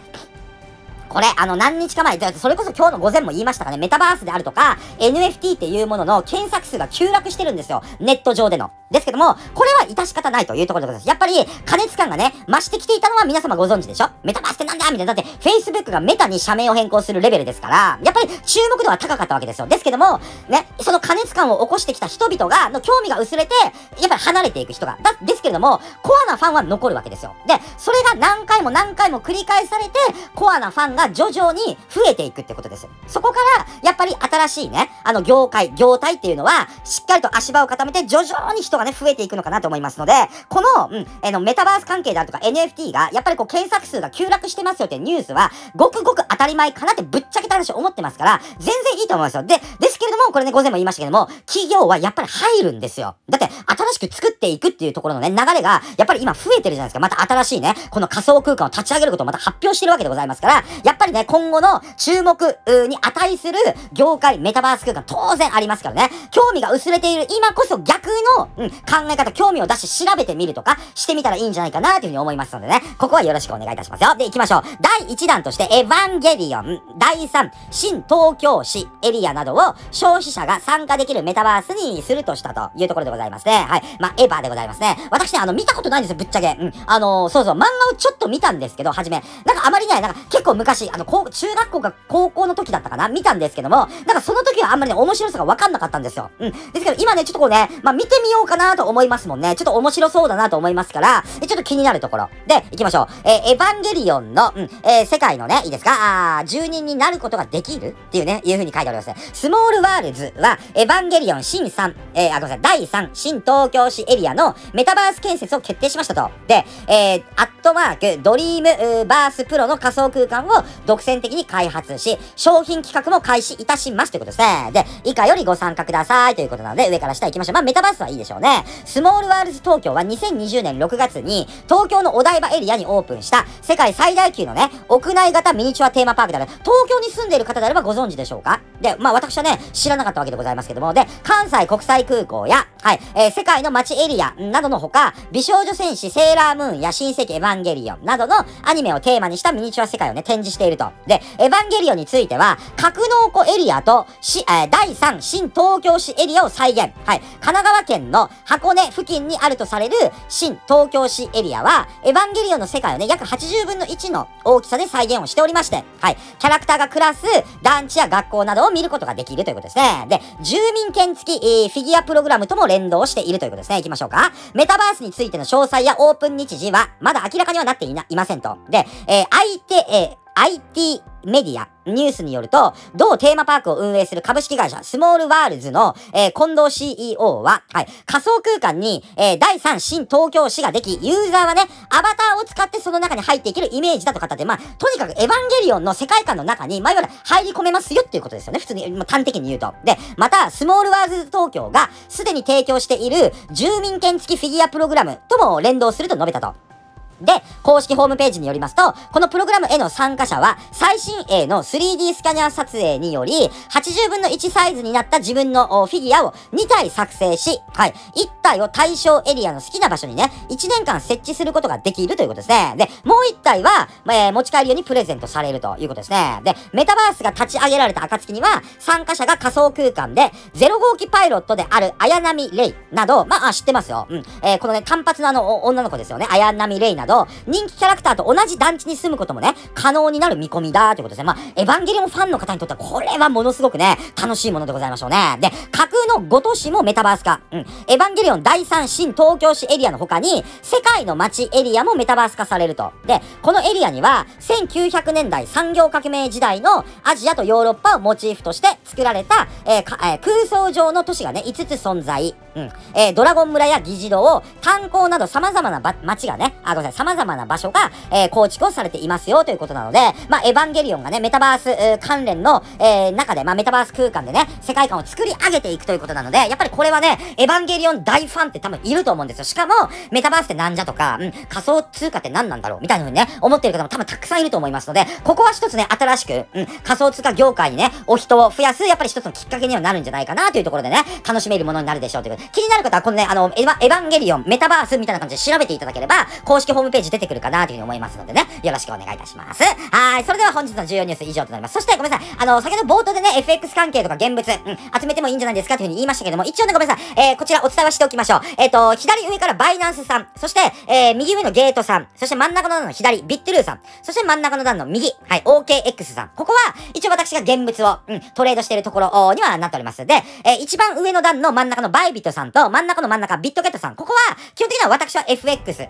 これ、あの、何日か前、それこそ今日の午前も言いましたかね、メタバースであるとか、NFT っていうものの検索数が急落してるんですよ。ネット上での。ですけども、これは致し方ないというところでございます。やっぱり、加熱感がね、増してきていたのは皆様ご存知でしょ？メタバースってなんだ？みたいな。だって、Facebook がメタに社名を変更するレベルですから、やっぱり注目度は高かったわけですよ。ですけども、ね、その加熱感を起こしてきた人々が、の興味が薄れて、やっぱり離れていく人が。だ、ですけれども、コアなファンは残るわけですよ。で、それが何回も何回も繰り返されて、コアなファンが徐々に増えていくってことです。そこから、やっぱり新しいね、あの業界、業態っていうのは、しっかりと足場を固めて徐々に人がね、増えていくのかなと思いますので、この、うん、えの、メタバース関係であるとか NFT が、やっぱりこう検索数が急落してますよってニュースは、ごくごく当たり前かなってぶっちゃけた話思ってますから、全然いいと思いますよ。で、ですけれども、これね、午前も言いましたけども、企業はやっぱり入るんですよ。だって、新しく作っていくっていうところのね、流れが、やっぱり今増えてるじゃないですか。また新しいね、この仮想空間を立ち上げることをまた発表してるわけでございますから、やっぱっぱりね、今後の注目に値する業界、メタバース空間当然ありますからね、興味が薄れている今こそ逆の、うん、考え方、興味を出して調べてみるとか、してみたらいいんじゃないかなというふうに思いますのでね、ここはよろしくお願いいたしますよ。で、行きましょう。第1弾として、エヴァンゲリオン、第3、新東京市エリアなどを消費者が参加できるメタバースにするとしたというところでございますね。はい。まあ、エヴァでございますね。私ね、あの、見たことないんですよ、ぶっちゃけ。うん。あの、そうそう、漫画をちょっと見たんですけど、はじめ。なんかあまりね、なんか結構昔、あの、高、中学校か高校の時だったかな？見たんですけども、なんかその時はあんまりね、面白さがわかんなかったんですよ。うん。ですけど、今ね、ちょっとこうね、まあ、見てみようかなと思いますもんね。ちょっと面白そうだなと思いますから、ちょっと気になるところ。で、行きましょう。えー、エヴァンゲリオンの、うん、えー、世界のね、いいですか？あー、住人になることができるっていうね、いう風に書いておりますね。スモールワールズは、エヴァンゲリオン新3、えー、あ、ごめんなさい、第3、新東京市エリアのメタバース建設を決定しましたと。で、えー、アットマーク、ドリームバースプロの仮想空間を独占的に開発し、商品企画も開始いたしますということですね。で、以下よりご参加くださいということなので、上から下行きましょう。まあ、メタバースはいいでしょうね。スモールワールズ東京は2020年6月に、東京のお台場エリアにオープンした、世界最大級のね、屋内型ミニチュアテーマパークである、東京に住んでいる方であればご存知でしょうか？で、まあ私はね、知らなかったわけでございますけども、で、関西国際空港や、はい、えー、世界の街エリアなどのほか、美少女戦士セーラームーンや新世紀エヴァンゲリオンなどのアニメをテーマにしたミニチュア世界をね、展示していると。で、エヴァンゲリオンについては、格納庫エリアと、し、え、第3新東京市エリアを再現。はい。神奈川県の箱根付近にあるとされる新東京市エリアは、エヴァンゲリオンの世界をね、約80分の1の大きさで再現をしておりまして、はい。キャラクターが暮らす団地や学校などを見ることができるということですね。で、住民権付き、えー、フィギュアプログラムとも連動しているということですね。行きましょうか。メタバースについての詳細やオープン日時は、まだ明らかにはなっていな、いませんと。で、えー、相手、えー、IT メディア、ニュースによると、同テーマパークを運営する株式会社、スモールワールズの、えー、近藤 CEO は、はい、仮想空間に、えー、第3新東京市ができ、ユーザーはね、アバターを使ってその中に入っていけるイメージだと語って、まあ、とにかくエヴァンゲリオンの世界観の中に、まあ、いわゆる入り込めますよっていうことですよね。普通に、まあ、端的に言うと。で、また、スモールワールズ東京が、すでに提供している、住民権付きフィギュアプログラムとも連動すると述べたと。で、公式ホームページによりますと、このプログラムへの参加者は、最新鋭の 3D スキャナー撮影により、80分の1サイズになった自分のフィギュアを2体作成し、はい、1体を対象エリアの好きな場所にね、1年間設置することができるということですね。で、もう1体は、えー、持ち帰るようにプレゼントされるということですね。で、メタバースが立ち上げられた暁には、参加者が仮想空間で、0号機パイロットである綾波レイなど、まあ、知ってますよ。うん。えー、このね、単発のあの、女の子ですよね。綾波レイななど、人気キャラクターと同じ団地に住むこともね、可能になる見込みだということですね。まあ、エヴァンゲリオンファンの方にとっては、これはものすごくね、楽しいものでございましょうね。で、架空の5都市もメタバース化。うん。エヴァンゲリオン第3新東京市エリアの他に、世界の街エリアもメタバース化されると。で、このエリアには、1900年代産業革命時代のアジアとヨーロッパをモチーフとして作られた、えーえー、空想上の都市がね、5つ存在。うん。えー、ドラゴン村や議事堂を、炭鉱など様々な街がね、あ、ごめんなさい、様々な場所が、えー、構築をされていますよということなので、まあ、エヴァンゲリオンがね、メタバース、関連の、えー、中で、まあ、メタバース空間でね、世界観を作り上げていくということなので、やっぱりこれはね、エヴァンゲリオン大ファンって多分いると思うんですよ。しかも、メタバースってなんじゃとか、うん、仮想通貨って何なんだろうみたいな風にね、思ってる方も多分たくさんいると思いますので、ここは一つね、新しく、うん、仮想通貨業界にね、お人を増やす、やっぱり一つのきっかけにはなるんじゃないかなというところでね、楽しめるものになるでしょうということ、気になる方はこのね、あの、エヴァ、ンゲリオン、メタバースみたいな感じで調べていただければ、公式ホームページ出てくるかなというふうに思いますのでね、よろしくお願いいたします。はい、それでは本日の重要ニュース以上となります。そしてごめんなさい、あの、先ほど冒頭でね、FX 関係とか現物、うん、集めてもいいんじゃないですかというふうに言いましたけども、一応ね、ごめんなさい、えー、こちらお伝えしておきましょう。えっ、ー、と、左上からバイナンスさん、そして、えー、右上のゲートさん、そして真ん中の段の左、ビットルーさん、そして真ん中の段の右、はい、OKX さん。ここは、一応私が現物を、うん、トレードしているところにはなっております。で、えー、一番上の段の真ん中のバイビットさんと真ん中の真ん中ビットゲットさん。ここは、基本的には私は FX と、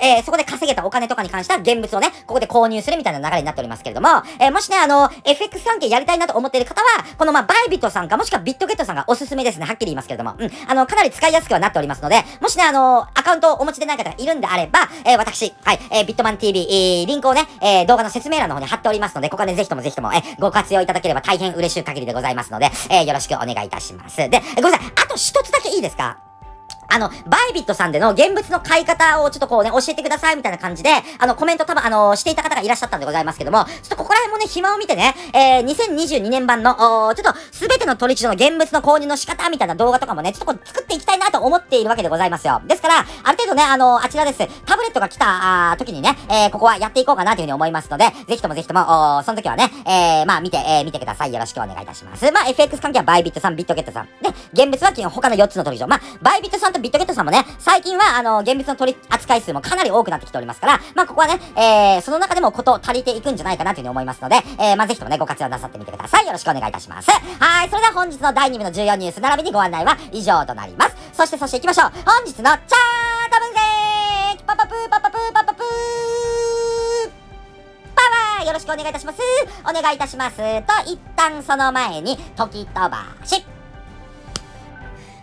えー、そこで稼げたお金とかに関しては現物をね、ここで購入するみたいな流れになっておりますけれども、えー、もしね、あの、FX 関係やりたいなと思っている方は、このまあ、バイビットさんかもしくはビットゲットさんがおすすめですね。はっきり言いますけれども。うん。あの、かなり使いやすくはなっておりますので、もしね、あの、アカウントをお持ちでない方がいるんであれば、えー、私、はい、えー、ビットマン TV、えー、リンクをね、えー、動画の説明欄の方に貼っておりますので、ここでぜひともぜひとも、えー、ご活用いただければ大変嬉しい限りでございますので、えー、よろしくお願いいたします。で、ごめんなさい。あと一つだけいいですか？あの、バイビットさんでの現物の買い方をちょっとこうね、教えてくださいみたいな感じで、あの、コメント多分、あの、していた方がいらっしゃったんでございますけども、ちょっとここら辺もね、暇を見てね、えー、2022年版の、おちょっと、すべての取引所の現物の購入の仕方みたいな動画とかもね、ちょっとこう、作っていきたいなと思っているわけでございますよ。ですから、ある程度ね、あの、あちらです。タブレットが来た、あ時にね、えー、ここはやっていこうかなというふうに思いますので、ぜひともぜひとも、おその時はね、えー、まあ、見て、えー、見てください。よろしくお願いいたします。まあ、FX 関係はバイビットさん、ビットゲットさん。で、現物は他の4つの取引所。まあ、バイビットさんとビットゲットさんもね、最近は、あの、現物の取り扱い数もかなり多くなってきておりますから、まあ、ここはね、えー、その中でもこと足りていくんじゃないかなというふうに思いますので、えー、まあ、ぜひともね、ご活用なさってみてください。よろしくお願いいたします。はい、それでは本日の第2部の重要ニュース並びにご案内は以上となります。そして、そして行きましょう。本日のチャート分析パパプーパパプーパパプーパワーよろしくお願いいたします。お願いいたします。と、一旦その前に、時飛ばし。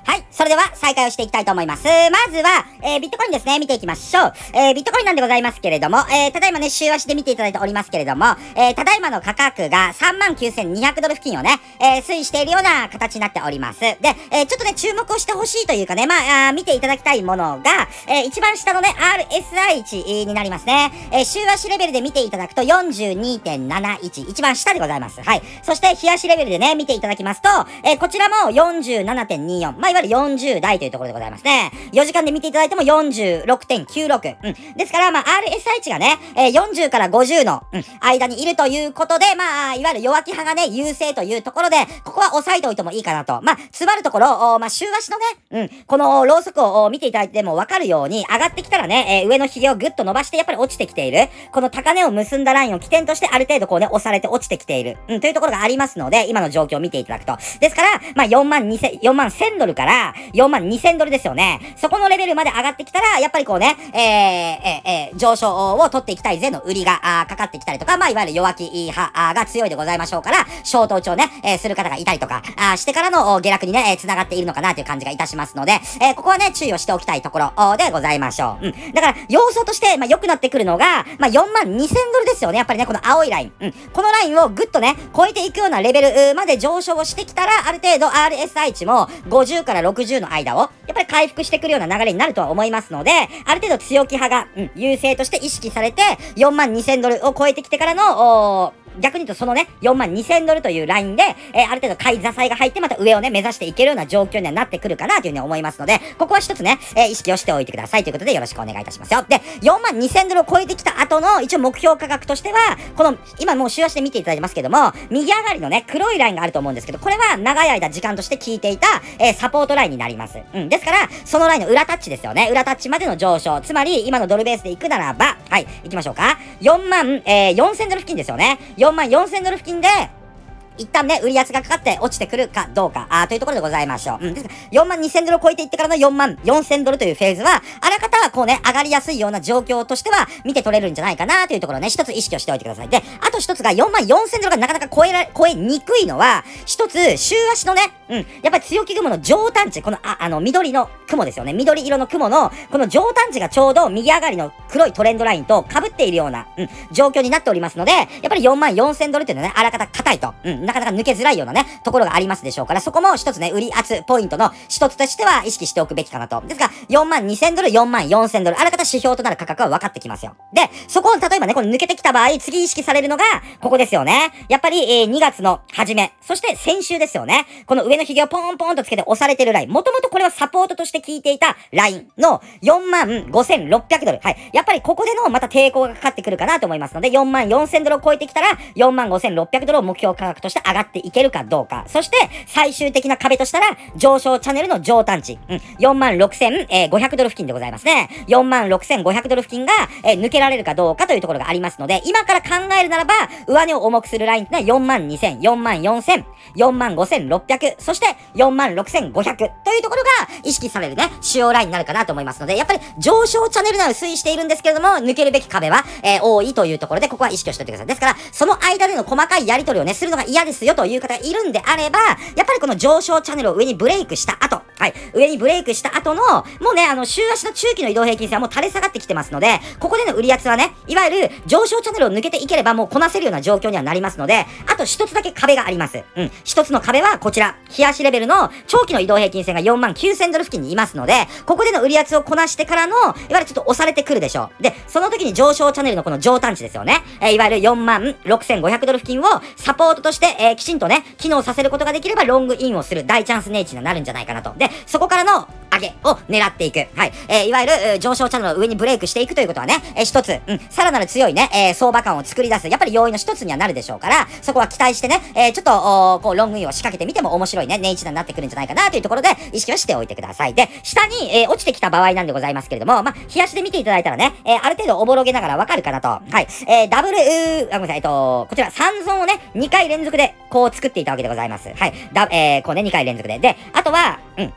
はい。それでは再開をしていきたいと思います。まずは、えー、ビットコインですね。見ていきましょう。えー、ビットコインなんでございますけれども、えー、ただいまね、週足で見ていただいておりますけれども、えー、ただいまの価格が39,200ドル付近をね、えー、推移しているような形になっております。で、えー、ちょっとね、注目をしてほしいというかね、まあ、見ていただきたいものが、えー、一番下のね、RSI 値になりますね。えー、週足レベルで見ていただくと42.71。一番下でございます。はい。そして、日足レベルでね、見ていただきますと、えー、こちらも47.24。まあ、わゆる40代というところでございますね。4時間で見ていただいても46.96。うん。ですから、まあ、RSI 値がね、えー、40から50の、うん、間にいるということで、まあ、いわゆる弱気派がね、優勢というところで、ここは押さえておいてもいいかなと。まあ、詰まるところ、まあ、週足のね、うん、このローソクを見ていただいてもわかるように、上がってきたらね、えー、上の髭をぐっと伸ばして、やっぱり落ちてきている。この高値を結んだラインを起点として、ある程度こうね、押されて落ちてきている。うん、というところがありますので、今の状況を見ていただくと。ですから、まあ、4万2千、4万1000ドルから、4万2000ドルですよね。そこのレベルまで上がってきたら、やっぱりこうね、えー、えー、え、上昇を取っていきたいぜの売りが、あかかってきたりとか、まあ、いわゆる弱気派が強いでございましょうから、小頭調ね、えー、する方がいたりとか、あしてからの下落にね、えー、繋がっているのかなという感じがいたしますので、えー、ここはね、注意をしておきたいところでございましょう。うん。だから、要素として、まあ、良くなってくるのが、まあ、4万2000ドルですよね。やっぱりね、この青いライン。うん。このラインをぐっとね、超えていくようなレベルまで上昇をしてきたら、ある程度 RSI 値も50から60の間を、やっぱり回復してくるような流れになるとは思いますので、ある程度強気派が、うん、優勢として意識されて、4万2000ドルを超えてきてからの、逆に言うとそのね、4万2000ドルというラインで、えー、ある程度買い座債が入ってまた上をね、目指していけるような状況にはなってくるかなというふうに思いますので、ここは一つね、えー、意識をしておいてくださいということでよろしくお願いいたしますよ。で、4万2000ドルを超えてきた後の一応目標価格としては、この、今もう週足で見ていただいてますけども、右上がりのね、黒いラインがあると思うんですけど、これは長い間時間として効いていた、えー、サポートラインになります。うん。ですから、そのラインの裏タッチですよね。裏タッチまでの上昇。つまり、今のドルベースで行くならば、はい、行きましょうか。4万、えー、4000ドル付近ですよね。万4000ドル付近で、一旦ね、売り圧がかかって落ちてくるかどうか、あというところでございましょう。うん。ですから、4万2000ドルを超えていってからの4万4000ドルというフェーズは、あらかたは、こうね、上がりやすいような状況としては、見て取れるんじゃないかなというところね、一つ意識をしておいてください。で、あと一つが4万4000ドルがなかなか超えられ、超えにくいのは、一つ、週足のね、うん、やっぱり強気雲の上端地、この、あ、あの、緑の雲ですよね。緑色の雲の、この上端地がちょうど右上がりの黒いトレンドラインと被っているような、うん、状況になっておりますので、やっぱり4万4000ドルっていうのはね、あらかた硬いと、うん、なかなか抜けづらいようなね、ところがありますでしょうから、そこも一つね、売り圧ポイントの一つとしては意識しておくべきかなと。ですが、4万2000ドル、4万4000ドル、あらかた指標となる価格は分かってきますよ。で、そこを例えばね、この抜けてきた場合、次意識されるのが、ここですよね。やっぱり、えー、2月の初め、そして先週ですよね。この上の髭をポンポンとつけて押されてるライン。もともとこれはサポートとして聞いていたラインの4万5600ドル。はい。やっぱりここでのまた抵抗がかかってくるかなと思いますので、4万4000ドルを超えてきたら、4万5600ドルを目標価格として上がっていけるかどうか。そして、最終的な壁としたら、上昇チャンネルの上端値。うん、46,500ドル付近でございますね。46,500ドル付近が、えー、抜けられるかどうかというところがありますので、今から考えるならば、上値を重くするラインってのは42,000、44,000、45,600、そして46,500というところが意識されるね、主要ラインになるかなと思いますので、やっぱり上昇チャンネル内を推移しているんですけれども、抜けるべき壁は、えー、多いというところで、ここは意識をしておいてください。ですから、その間での細かいやり取りをね、するのが嫌ですよという方がいるんであれば、やっぱりこの上昇チャンネルを上にブレイクした後、はい、上にブレイクした後の、もうね、あの、週足の中期の移動平均線はもう垂れ下がってきてますので、ここでの売り圧はね、いわゆる上昇チャンネルを抜けていければもうこなせるような状況にはなりますので、あと一つだけ壁があります。うん。一つの壁はこちら、冷やしレベルの長期の移動平均線が4万9000ドル付近にいますので、ここでの売り圧をこなしてからの、いわゆるちょっと押されてくるでしょう。で、その時に上昇チャンネルのこの上端値ですよね。えー、いわゆる4万6500ドル付近をサポートとして、えー、きちんとね、機能させることができればロングインをする大チャンスネイチになるんじゃないかなと。で、でそこからの上げを狙っていく。はい。えー、いわゆる、上昇チャンネルの上にブレイクしていくということはね、えー、一つ、うん、さらなる強いね、えー、相場感を作り出す、やっぱり要因の一つにはなるでしょうから、そこは期待してね、えー、ちょっと、おこう、ロングインを仕掛けてみても面白いね、ネイチダになってくるんじゃないかなというところで、意識はしておいてください。で、下に、えー、落ちてきた場合なんでございますけれども、まあ、冷やしで見ていただいたらね、えー、ある程度おぼろげながらわかるかなと。はい。えー、ダブル、あ、ごめんなさい、えっと、こちら3ゾーンをね、2回連続で、こう作っていたわけでございます。はい。だ、えー、こうね、2回連続で。で、あとは、うん。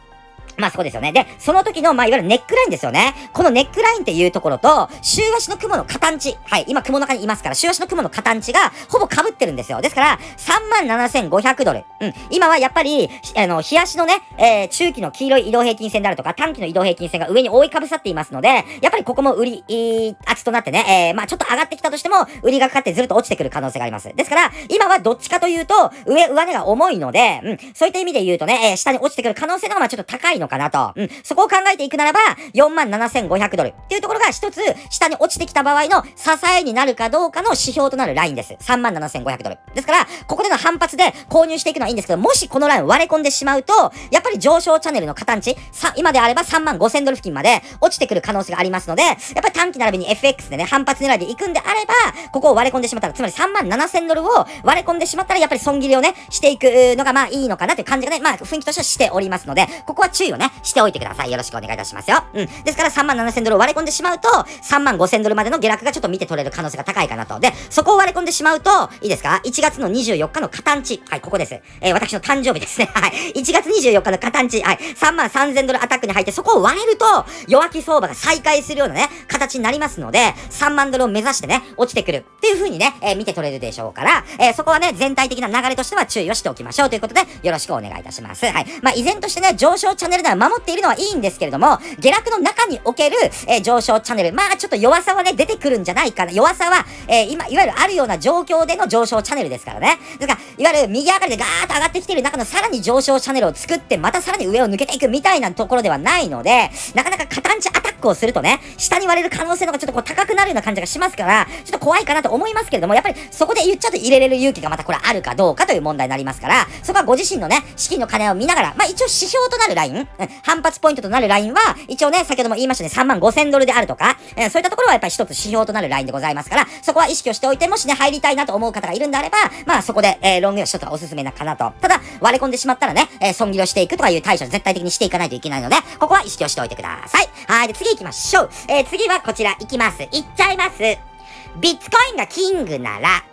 まあそうですよね。で、その時の、まあいわゆるネックラインですよね。このネックラインっていうところと、週足の雲の形値。はい、今雲の中にいますから、週足の雲の形値がほぼ被ってるんですよ。ですから、37,500ドル。うん。今はやっぱり、あの、日足のね、えー、中期の黄色い移動平均線であるとか、短期の移動平均線が上に覆いかぶさっていますので、やっぱりここも売り、え圧となってね、えー、まあちょっと上がってきたとしても、売りがかかってずっと落ちてくる可能性があります。ですから、今はどっちかというと、上、上値が重いので、うん、そういった意味で言うとね、えー、下に落ちてくる可能性がまあちょっと高いのかなと。うん、そこを考えていくならば、47,500ドルっていうところが一つ下に落ちてきた場合の支えになるかどうかの指標となるラインです。37,500ドル。ですから、ここでの反発で購入していくのはいいんですけど、もしこのライン割れ込んでしまうと、やっぱり上昇チャンネルの形、さ、今であれば3万5000ドル付近まで落ちてくる可能性がありますので、やっぱり短期並びに FX でね、反発狙いで行くんであれば、ここを割れ込んでしまったら、つまり3万7000ドルを割れ込んでしまったら、やっぱり損切りをね、していくのがまあいいのかなという感じがね、まあ雰囲気としてはしておりますので、ここは注意をね、ねしておいてください。よろしくお願いいたしますよ。うん。ですから3万7000ドルを割れ込んでしまうと、3万5000ドルまでの下落がちょっと見て取れる可能性が高いかなと。で、そこを割れ込んでしまうと、いいですか ?1 月の24日の加担値。はい、ここです。えー、私の誕生日ですね。はい。1月24日の加担値。はい。3万3000ドルアタックに入って、そこを割れると、弱気相場が再開するようなね、形になりますので、3万ドルを目指してね、落ちてくるっていう風にね、えー、見て取れるでしょうから、えー、そこはね、全体的な流れとしては注意をしておきましょうということで、よろしくお願いいたします。はい。まあ、依然としてね、上昇チャンネルでは守っているのはいいんですけれども、下落の中における、えー、上昇チャンネル、まあちょっと弱さはね、出てくるんじゃないかな。弱さは、えー、今、いわゆるあるような状況での上昇チャンネルですからね。だから、いわゆる右上がりでガーッと上がってきている中のさらに上昇チャンネルを作って、またさらに上を抜けていくみたいなところではないので、なかなかカタンチアタックをするとね、下に割れる可能性の方がちょっとこう高くなるような感じがしますから、ちょっと怖いかなと思いますけれども、やっぱりそこで言っちゃうと入れれる勇気がまたこれあるかどうかという問題になりますから、そこはご自身のね、資金の金を見ながら、まあ一応指標となるライン、うん、反発ポイントとなるラインは、一応ね、先ほども言いましたね、3万5千ドルであるとか、えー、そういったところはやっぱり一つ指標となるラインでございますから、そこは意識をしておいて、もしね、入りたいなと思う方がいるんであれば、まあそこで、えー、ロングを一つはおすすめなかなと。ただ、割れ込んでしまったらね、えー、損切りをしていくとかいう対処絶対的にしていかないといけないので、ここは意識をしておいてください。はい、で、次行きましょう。えー、次はこちら行きます。行っちゃいます。ビッツコインがキングなら、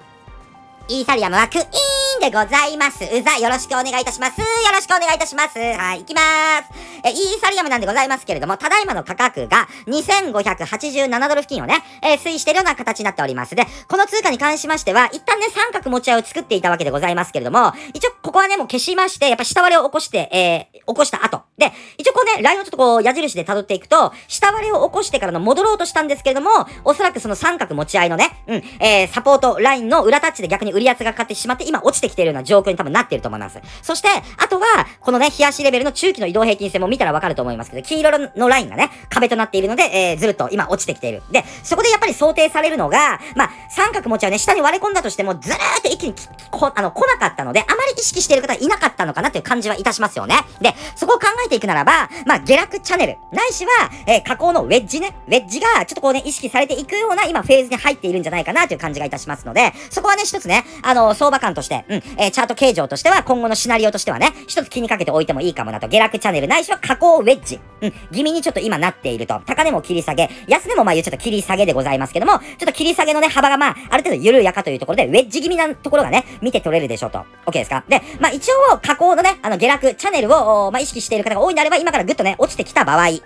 イーサリアムはクイーンでございます。うざ、よろしくお願いいたします。よろしくお願いいたします。はい、行きまーす。え、イーサリアムなんでございますけれども、ただいまの価格が2587ドル付近をね、えー、推移しているような形になっております。で、この通貨に関しましては、一旦ね、三角持ち合いを作っていたわけでございますけれども、一応、ここはね、もう消しまして、やっぱ下割れを起こして、えー、起こした後。で、一応こうね、ラインをちょっとこう、矢印で辿っていくと、下割れを起こしてからの戻ろうとしたんですけれども、おそらくその三角持ち合いのね、うん、えー、サポートラインの裏タッチで逆に売り圧がかかってしまって、今落ちててきているような状況に多分なっていると思います。そして、あとは、このね、冷やしレベルの中期の移動平均線も見たらわかると思いますけど、黄色のラインがね、壁となっているので、えー、ずるっと今落ちてきている。で、そこでやっぱり想定されるのが、まあ、三角持ちはね、下に割れ込んだとしても、ずーっと一気にこ、あの、来なかったので、あまり意識している方はいなかったのかなという感じはいたしますよね。で、そこを考えていくならば、まあ、下落チャンネル、ないしは、えー、加工のウェッジね、ウェッジが、ちょっとこうね、意識されていくような、今、フェーズに入っているんじゃないかなという感じがいたしますので、そこはね、一つね、あの、相場感として、うん、えー、チャート形状としては、今後のシナリオとしてはね、一つ気にかけておいてもいいかもなと、下落チャンネルないしは加工ウェッジ、うん、気味にちょっと今なっていると、高値も切り下げ、安値もまあ言うちょっと切り下げでございますけども、ちょっと切り下げのね、幅がまあ、ある程度緩やかというところで、ウェッジ気味なところがね、見て取れるでしょうと。OK ですか？で、まあ一応、加工のね、あの、下落チャンネルを、まあ意識している方が多いのであれば、今からぐっとね、落ちてきた場合、はい、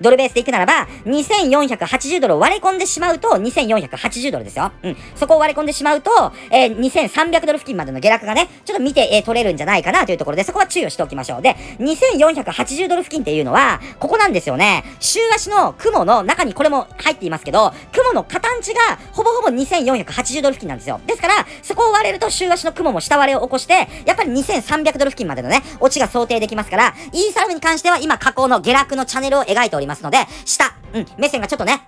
ドルベースでいくならば、2480ドルを割り込んでしまうと、2480ドルですよ。うん。そこを割り込んでしまうと、えー、2300ドル付近までの下落がね、ちょっと見て、えー、取れるんじゃないかなというところで、そこは注意をしておきましょう。で、2480ドル付近っていうのは、ここなんですよね。週足の雲の中にこれも入っていますけど、雲の形がほぼほぼ2480ドル付近なんですよ。ですから、そこを割れると週足の雲も下割れを起こして、やっぱり2300ドル付近までのね、落ちが想定できますから、イーサルムに関しては今、下降の下落のチャンネルを描いておりますので、下、うん、目線がちょっとね、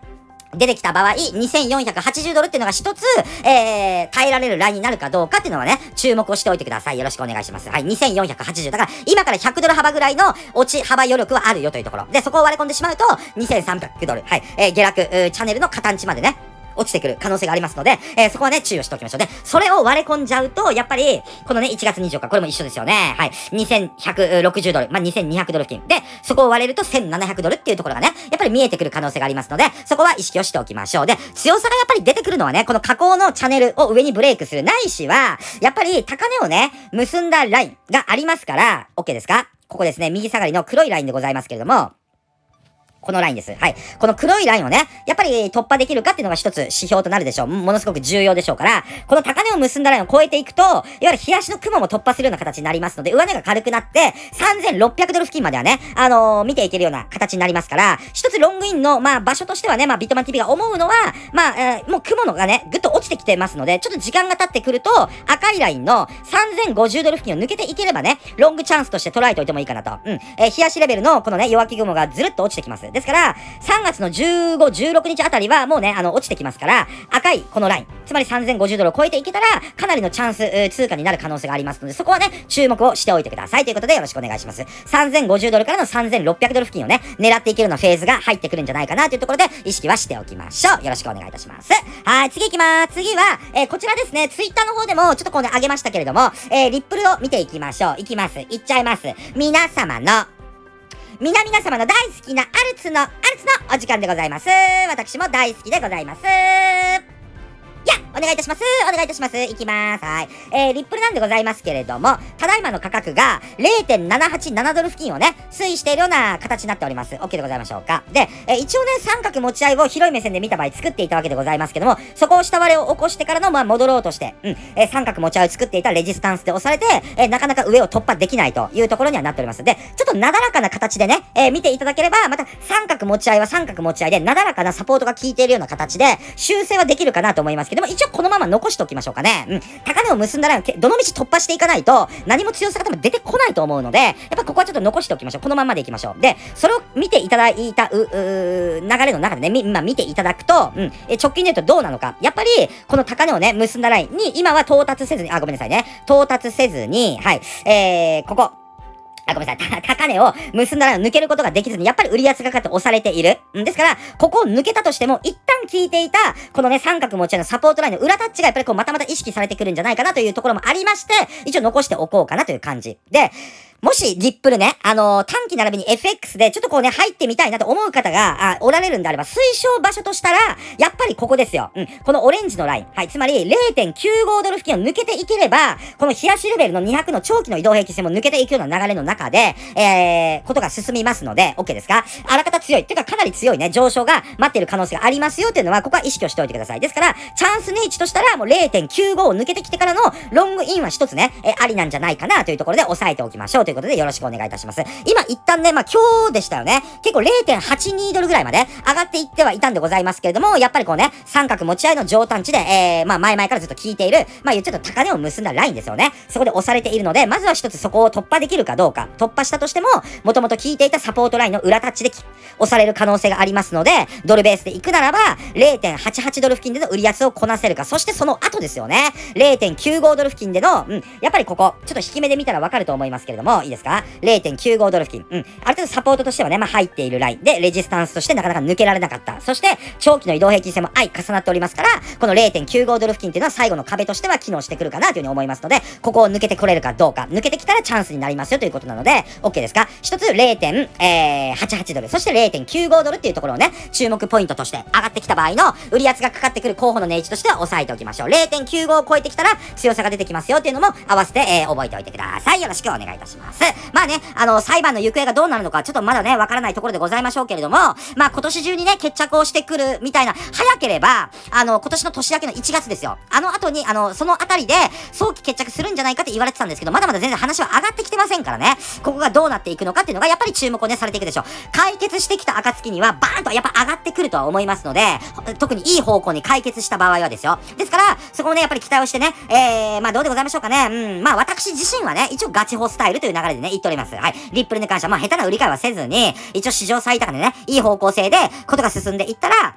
出てきた場合、2480ドルっていうのが一つ、えー、耐えられるラインになるかどうかっていうのはね、注目をしておいてください。よろしくお願いします。はい、2480。だから、今から100ドル幅ぐらいの落ち幅余力はあるよというところ。で、そこを割り込んでしまうと、2300ドル。はい、えー、下落、チャンネルの形までね、落ちてくる可能性がありますので、えー、そこはね、注意をしておきましょうね。それを割れ込んじゃうと、やっぱり、このね、1月24日、これも一緒ですよね。はい。2160ドル、まあ、2200ドル付近。で、そこを割れると1700ドルっていうところがね、やっぱり見えてくる可能性がありますので、そこは意識をしておきましょう。で、強さがやっぱり出てくるのはね、この下降のチャンネルを上にブレイクする。ないしは、やっぱり高値をね、結んだラインがありますから、OK ですか？ここですね、右下がりの黒いラインでございますけれども、このラインです。はい。この黒いラインをね、やっぱり突破できるかっていうのが一つ指標となるでしょう。ものすごく重要でしょうから、この高値を結んだラインを超えていくと、いわゆる冷やしの雲も突破するような形になりますので、上値が軽くなって、3600ドル付近まではね、あのー、見ていけるような形になりますから、一つロングインの、まあ、場所としてはね、まあ、ビットマン TV が思うのは、まあ、えー、もう雲のがね、ぐっと落ちてきてますので、ちょっと時間が経ってくると、赤いラインの3050ドル付近を抜けていければね、ロングチャンスとして捉えておいてもいいかなと。うん。えー、冷やしレベルのこのね、弱気雲がずるっと落ちてきます。ですから、3月の15、16日あたりはもうね、あの、落ちてきますから、赤いこのライン、つまり3050ドルを超えていけたら、かなりのチャンス、通貨になる可能性がありますので、そこはね、注目をしておいてください。ということでよろしくお願いします。3050ドルからの3600ドル付近をね、狙っていけるようなフェーズが入ってくるんじゃないかなというところで、意識はしておきましょう。よろしくお願いいたします。はい、次行きまーす。次は、えー、こちらですね、ツイッターの方でも、ちょっとこうね、あげましたけれども、えー、リップルを見ていきましょう。いきます。いっちゃいます。皆様の、皆々様の大好きなアルツの、アルツのお時間でございます。私も大好きでございます。お願いいたしますお願いいたしますいきまーす。はい。えー、リップルなんでございますけれども、ただいまの価格が0.787ドル付近をね、推移しているような形になっております。OK でございましょうか。で、えー、一応ね、三角持ち合いを広い目線で見た場合作っていたわけでございますけども、そこを下割れを起こしてからの、まあ、戻ろうとして、うん、えー、三角持ち合いを作っていたレジスタンスで押されて、えー、なかなか上を突破できないというところにはなっております。で、ちょっとなだらかな形でね、えー、見ていただければ、また三角持ち合いは三角持ち合いで、なだらかなサポートが効いているような形で、修正はできるかなと思いますけども、一応このまま残しておきましょうかね。うん。高値を結んだら、どの道突破していかないと、何も強さが多分出てこないと思うので、やっぱここはちょっと残しておきましょう。このままでいきましょう。で、それを見ていただいた、う、う、流れの中でね、み、まあ、見ていただくと、うん。え、直近で言うとどうなのか。やっぱり、この高値をね、結んだラインに、今は到達せずに、あ、ごめんなさいね。到達せずに、はい。えー、ここ。あ、ごめんなさい。高値を結んだら抜けることができずに、やっぱり売り圧がかかって押されている。んですから、ここを抜けたとしても、一旦効いていた、このね、三角持ち合いのサポートラインの裏タッチがやっぱりこう、またまた意識されてくるんじゃないかなというところもありまして、一応残しておこうかなという感じ。で、もし、リップルね、あのー、短期並びに FX でちょっとこうね、入ってみたいなと思う方が、あ、おられるんであれば、推奨場所としたら、やっぱりここですよ。うん。このオレンジのライン。はい。つまり、0.95ドル付近を抜けていければ、この冷やしレベルの200の長期の移動平均線も抜けていくような流れの中で、えー、ことが進みますので、OK ですか？あらかた強い。っていうか、かなり強いね、上昇が待っている可能性がありますよっていうのは、ここは意識をしておいてください。ですから、チャンスネイチとしたら、もう0.95を抜けてきてからのロングインは一つね、えー、ありなんじゃないかなというところで押さえておきましょう。ということでよろしくお願いいたします。今一旦ね、まあ今日でしたよね。結構0.82ドルぐらいまで上がっていってはいたんでございますけれども、やっぱりこうね、三角持ち合いの上端地で、えー、まあ前々からずっと聞いている、まあちょっと高値を結んだラインですよね。そこで押されているので、まずは一つそこを突破できるかどうか。突破したとしても、もともと聞いていたサポートラインの裏タッチで押される可能性がありますので、ドルベースで行くならば、0.88ドル付近での売り安をこなせるか、そしてその後ですよね。0.95ドル付近での、うん、やっぱりここ、ちょっと引き目で見たらわかると思いますけれども、いいですか ?0.95 ドル付近。うん。ある程度サポートとしてはね、まあ入っているラインで、レジスタンスとしてなかなか抜けられなかった。そして、長期の移動平均線も相重なっておりますから、この0.95ドル付近っていうのは最後の壁としては機能してくるかなというふうに思いますので、ここを抜けてこれるかどうか、抜けてきたらチャンスになりますよということなので、OK ですか？一つ0.88ドル、そして0.95ドルっていうところをね、注目ポイントとして上がってきた場合の売り圧がかかってくる候補の値位置としては押さえておきましょう。0.95を超えてきたら強さが出てきますよっていうのも合わせて、えー、覚えておいてください。よろしくお願いいたします。まあね、あの、裁判の行方がどうなるのかちょっとまだね、わからないところでございましょうけれども、まあ今年中にね、決着をしてくるみたいな、早ければ、あの、今年の年明けの1月ですよ。あの後に、あの、そのあたりで、早期決着するんじゃないかって言われてたんですけど、まだまだ全然話は上がってきてませんからね。ここがどうなっていくのかっていうのが、やっぱり注目をね、されていくでしょう。解決してきた暁には、バーンとやっぱ上がってくるとは思いますので、特にいい方向に解決した場合はですよ。ですから、そこをね、やっぱり期待をしてね、えー、まあどうでございましょうかね。うん、まあ私自身はね、一応ガチホスタイルという流れでね、言っております。はい。リップルに関しては、まあ下手な売り買いはせずに、一応史上最高値ね、いい方向性で、ことが進んでいったら、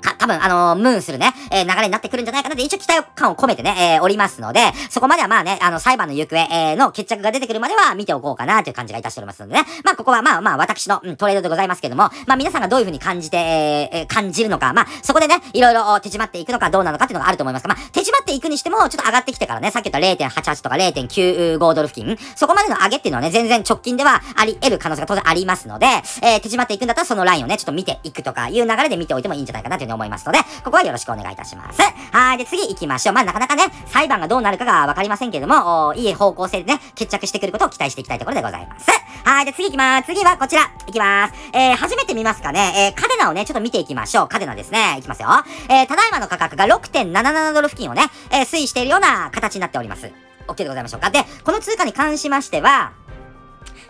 か、多分、あのー、ムーンするね、えー、流れになってくるんじゃないかなって一応期待感を込めてね、えー、おりますので、そこまではまあね、あの、裁判の行方、えー、の決着が出てくるまでは見ておこうかなという感じがいたしておりますのでね。まあ、ここはまあまあ、私の、うん、トレードでございますけども、まあ皆さんがどういう風に感じて、えー、感じるのか、まあ、そこでね、いろいろ手締まっていくのかどうなのかっていうのがあると思いますが、まあ、手締まっていくにしても、ちょっと上がってきてからね、さっき言った0.88とか0.95ドル付近、そこまでの上げっていうのはね、全然直近ではあり得る可能性が当然ありますので、えー、手締まっていくんだったらそのラインをね、ちょっと見ていくとかいう流れで見ておいてもいいんじゃないかななというふうに思いますので、ここはよろしくお願いいたします。はい。で、次行きましょう。まあ、なかなかね、裁判がどうなるかがわかりませんけれども、いい方向性でね、決着してくることを期待していきたいところでございます。はい。で、次行きます。次はこちら。行きます。えー、初めて見ますかね。えー、カデナをね、ちょっと見ていきましょう。カデナですね。いきますよ。えー、ただいまの価格が6.77ドル付近をね、えー、推移しているような形になっております。OK でございましょうか。で、この通貨に関しましては、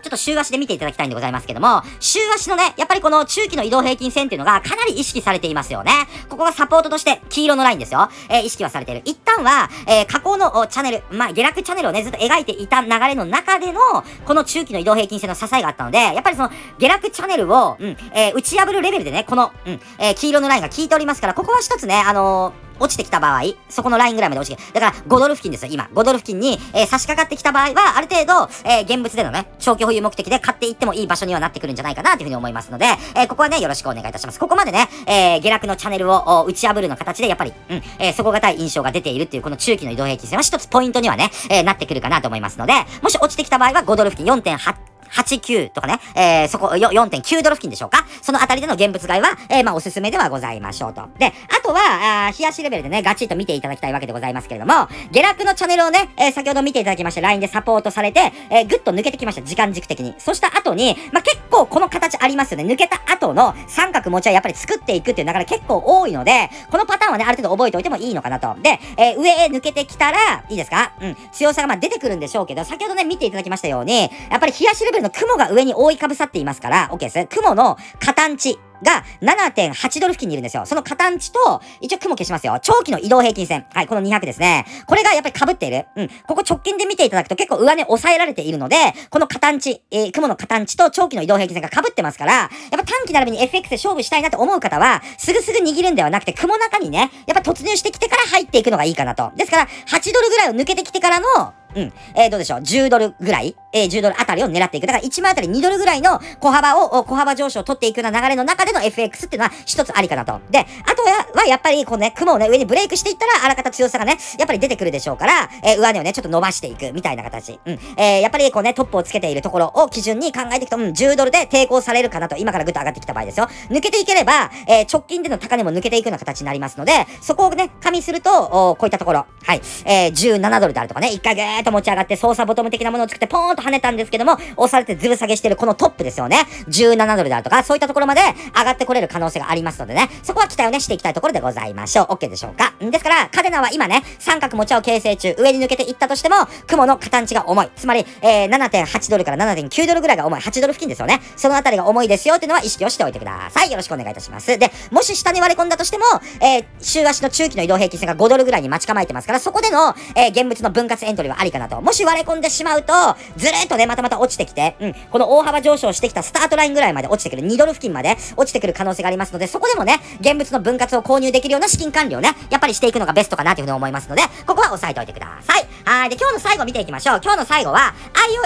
ちょっと週足で見ていただきたいんでございますけども、週足のね、やっぱりこの中期の移動平均線っていうのがかなり意識されていますよね。ここがサポートとして黄色のラインですよ。えー、意識はされている。一旦は、えー、下降のチャンネル、まあ、下落チャンネルをね、ずっと描いていた流れの中での、この中期の移動平均線の支えがあったので、やっぱりその下落チャンネルを、うん、えー、打ち破るレベルでね、この、うん、え、黄色のラインが効いておりますから、ここは一つね、あの落ちてきた場合、そこのラインぐらいまで落ちてだから5ドル付近ですよ、今。5ドル付近に、えー、差し掛かってきた場合は、ある程度、えー、現物でのね、長期保有目的で買っていってもいい場所にはなってくるんじゃないかなというふうに思いますので、えー、ここはね、よろしくお願いいたします。ここまでね、え、下落のチャンネルを打ち破るの形で、やっぱり、うん、えー、底堅い印象が出ているっていう、この中期の移動平均線は一つポイントにはね、え、なってくるかなと思いますので、もし落ちてきた場合は5ドル付近4.8、89とかね、えー、そこ、4.9ドル付近でしょうか？そのあたりでの現物買いは、えー、まあ、おすすめではございましょうと。で、あとは、あ冷やしレベルでね、ガチッと見ていただきたいわけでございますけれども、下落のチャンネルをね、えー、先ほど見ていただきました LINE でサポートされて、えー、ぐっと抜けてきました。時間軸的に。そした後に、まあ、結構この形ありますよね。抜けた後の三角持ちはやっぱり作っていくっていう流れ結構多いので、このパターンはね、ある程度覚えておいてもいいのかなと。で、えー、上へ抜けてきたら、いいですか？うん。強さがまあ出てくるんでしょうけど、先ほどね、見ていただきましたように、やっぱり冷やしレベルの雲が上に覆いかぶさっていますから、OK です。雲の形が7.8ドル付近にいるんですよ。その片地と、一応雲消しますよ。長期の移動平均線。はい、この200ですね。これがやっぱり被っている。うん。ここ直近で見ていただくと結構上値抑えられているので、この片地、えー、雲の片地と長期の移動平均線が被ってますから、やっぱ短期並びに FX で勝負したいなと思う方は、すぐすぐ握るんではなくて、雲中にね、やっぱ突入してきてから入っていくのがいいかなと。ですから、8ドルぐらいを抜けてきてからの、うん。えー、どうでしょう。10ドルぐらいえー、10ドルあたりを狙っていく。だから1万あたり2ドルぐらいの小幅を、小幅上昇を取っていくような流れの中での FX っていうのは一つありかなと。で、あとは、やっぱりこうね、雲をね、上にブレイクしていったら、あらかた強さがね、やっぱり出てくるでしょうから、えー、上値をね、ちょっと伸ばしていくみたいな形。うん。えー、やっぱりこうね、トップをつけているところを基準に考えていくと、うん、10ドルで抵抗されるかなと。今からぐっと上がってきた場合ですよ。抜けていければ、えー、直近での高値も抜けていくような形になりますので、そこをね、加味すると、おこういったところ。はい。えー、17ドルであるとかね、一回ぐーっと持ち上がって、操作ボトム的なものを作って、ポーンと跳ねたんですけども、押されてずる下げしてるこのトップですよね。17ドルであるとか、そういったところまで上がってこれる可能性がありますのでね、そこは期待をね、していきたいところでございましょう。OK でしょうか？んですから、カデナは今ね、三角持ち合を形成中、上に抜けていったとしても、雲の形が重い。つまり、えー、7.8ドルから7.9ドルぐらいが重い。8ドル付近ですよね。そのあたりが重いですよっていうのは意識をしておいてください。よろしくお願いいたします。で、もし下に割れ込んだとしても、えー、週足の中期の移動平均線が5ドルぐらいに待ち構えてますから、そこでの、えー、現物の分割エントリーはありかなと。もし割れ込んでしまうと、ずるっとね、またまた落ちてきて、うん、この大幅上昇してきたスタートラインぐらいまで落ちてくる、2ドル付近まで落ちてくる可能性がありますので、そこでもね、現物の分割を購入できるような資金管理をね、やっぱりしていくのがベストかなというふうに思いますので、ここは押さえておいてください。はい。で、今日の最後見ていきましょう。今日の最後は、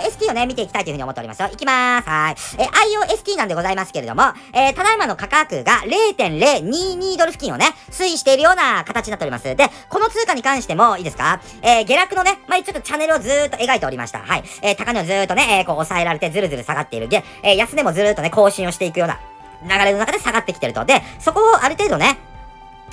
IOST をね、見ていきたいというふうに思っておりますよ。いきまーす。はい。え、IOST なんでございますけれども、えー、ただいまの価格が0.022ドル付近をね、推移しているような形になっております。で、この通貨に関しても、いいですか？えー、下落のね、まあ、ちょっとチャンネルをずーっと描いておりました。はい。えー、高値をずーっとね、えー、こう抑えられてずるずる下がっている。で、えー、安値もずーっとね、更新をしていくような流れの中で下がってきてると。で、そこをある程度ね、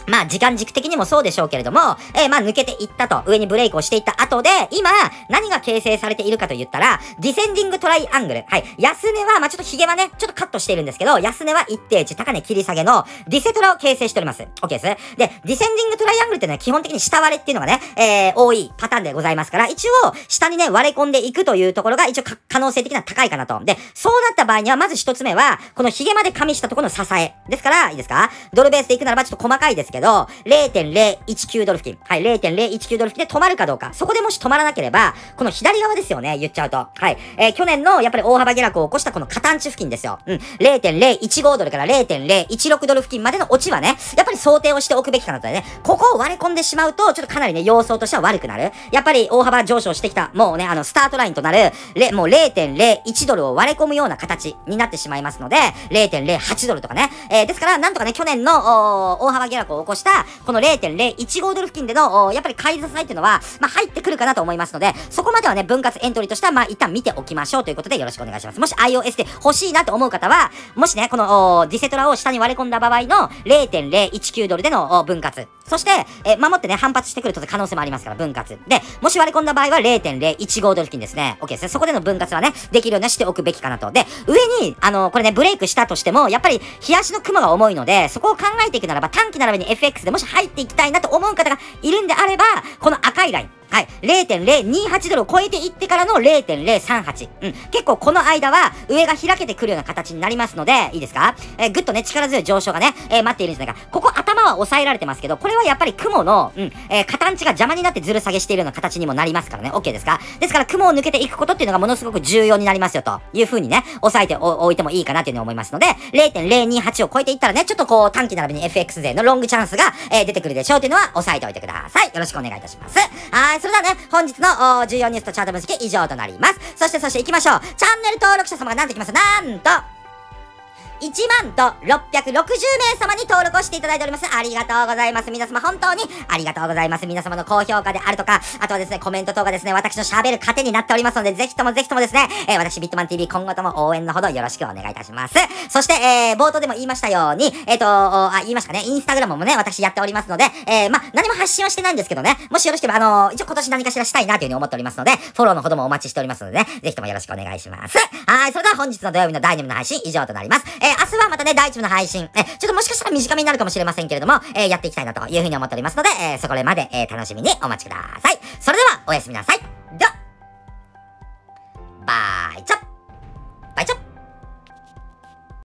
まあ、時間軸的にもそうでしょうけれども、えー、まあ、抜けていったと、上にブレイクをしていった後で、今、何が形成されているかと言ったら、ディセンディングトライアングル。はい。安値は、まあ、ちょっと髭はね、ちょっとカットしているんですけど、安値は一定値、高値切り下げのディセトラを形成しております。OK です。で、ディセンディングトライアングルってね、基本的に下割れっていうのがね、えー、多いパターンでございますから、一応、下にね、割れ込んでいくというところが、一応可能性的には高いかなと。で、そうなった場合には、まず一つ目は、この髭まで加味したところの支え。ですから、いいですか？ドルベースでいくならばちょっと細かいですけど、0.019ドル付近。はい、0.019ドル付近で止まるかどうか。そこでもし止まらなければ、この左側ですよね、言っちゃうと。はい。えー、去年のやっぱり大幅下落を起こしたこの加担地付近ですよ。うん。0.015ドルから0.016ドル付近までのオチはね、やっぱり想定をしておくべきかなとね。ここを割れ込んでしまうと、ちょっとかなりね、様相としては悪くなる。やっぱり大幅上昇してきた、もうね、あの、スタートラインとなる、もう0.01ドルを割れ込むような形になってしまいますので、0.08ドルとかね。えー、ですから、なんとかね、去年の大幅下落を起こした、この0.015ドル付近での、やっぱり買い支えっていうのは、まあ、入ってくるかなと思いますので、そこまではね、分割エントリーとしては、まあ、一旦見ておきましょうということでよろしくお願いします。もし iOS で欲しいなと思う方は、もしね、この、ディセトラを下に割れ込んだ場合の0.019ドルでの分割。そして、え守ってね、反発してくると可能性もありますから、分割。で、もし割り込んだ場合は0.015ドル付近ですね。OK ですね。そこでの分割はね、できるようにしておくべきかなと。で、上に、あの、これね、ブレイクしたとしても、やっぱり、冷やしの雲が重いので、そこを考えていくならば、短期並びに FX でもし入っていきたいなと思う方がいるんであれば、この赤いライン。はい。0.028ドルを超えていってからの0.038。うん。結構この間は上が開けてくるような形になりますので、いいですか？えー、ぐっとね、力強い上昇がね、えー、待っているんじゃないか。ここ頭は抑えられてますけど、これはやっぱり雲の、うん、えー、形が邪魔になってずる下げしているような形にもなりますからね。OK ですか？ですから雲を抜けていくことっていうのがものすごく重要になりますよという風にね、押さえておいてもいいかなっていうふうに思いますので、0.028を超えていったらね、ちょっとこう短期並びに FX 勢のロングチャンスが、えー、出てくるでしょうっていうのは押さえておいてください。よろしくお願いいたします。はい。それではね、本日の重要ニュースとチャート分析以上となります。そしてそして行きましょう。チャンネル登録者様が何てきますなんと、1万と660名様に登録をしていただいております。ありがとうございます。皆様本当にありがとうございます。皆様の高評価であるとか、あとはですね、コメント等がですね、私の喋る糧になっておりますので、ぜひともぜひともですね、えー、私ビットマン TV 今後とも応援のほどよろしくお願いいたします。そして、えー、冒頭でも言いましたように、えっ、ー、と、あ、言いましたね、インスタグラムもね、私やっておりますので、えー、ま何も発信はしてないんですけどね、もしよろしければ、あの、一応今年何かしらしたいなというふうに思っておりますので、フォローのほどもお待ちしておりますのでね、ぜひともよろしくお願いします。はい、それでは本日の土曜日の第2部の配信以上となります。え、明日はまたね、第1部の配信、え、ちょっともしかしたら短めになるかもしれませんけれども、えやっていきたいなというふうに思っておりますので、えそこまで、え楽しみにお待ちください。それでは、おやすみなさい。では、バイチョバイチョ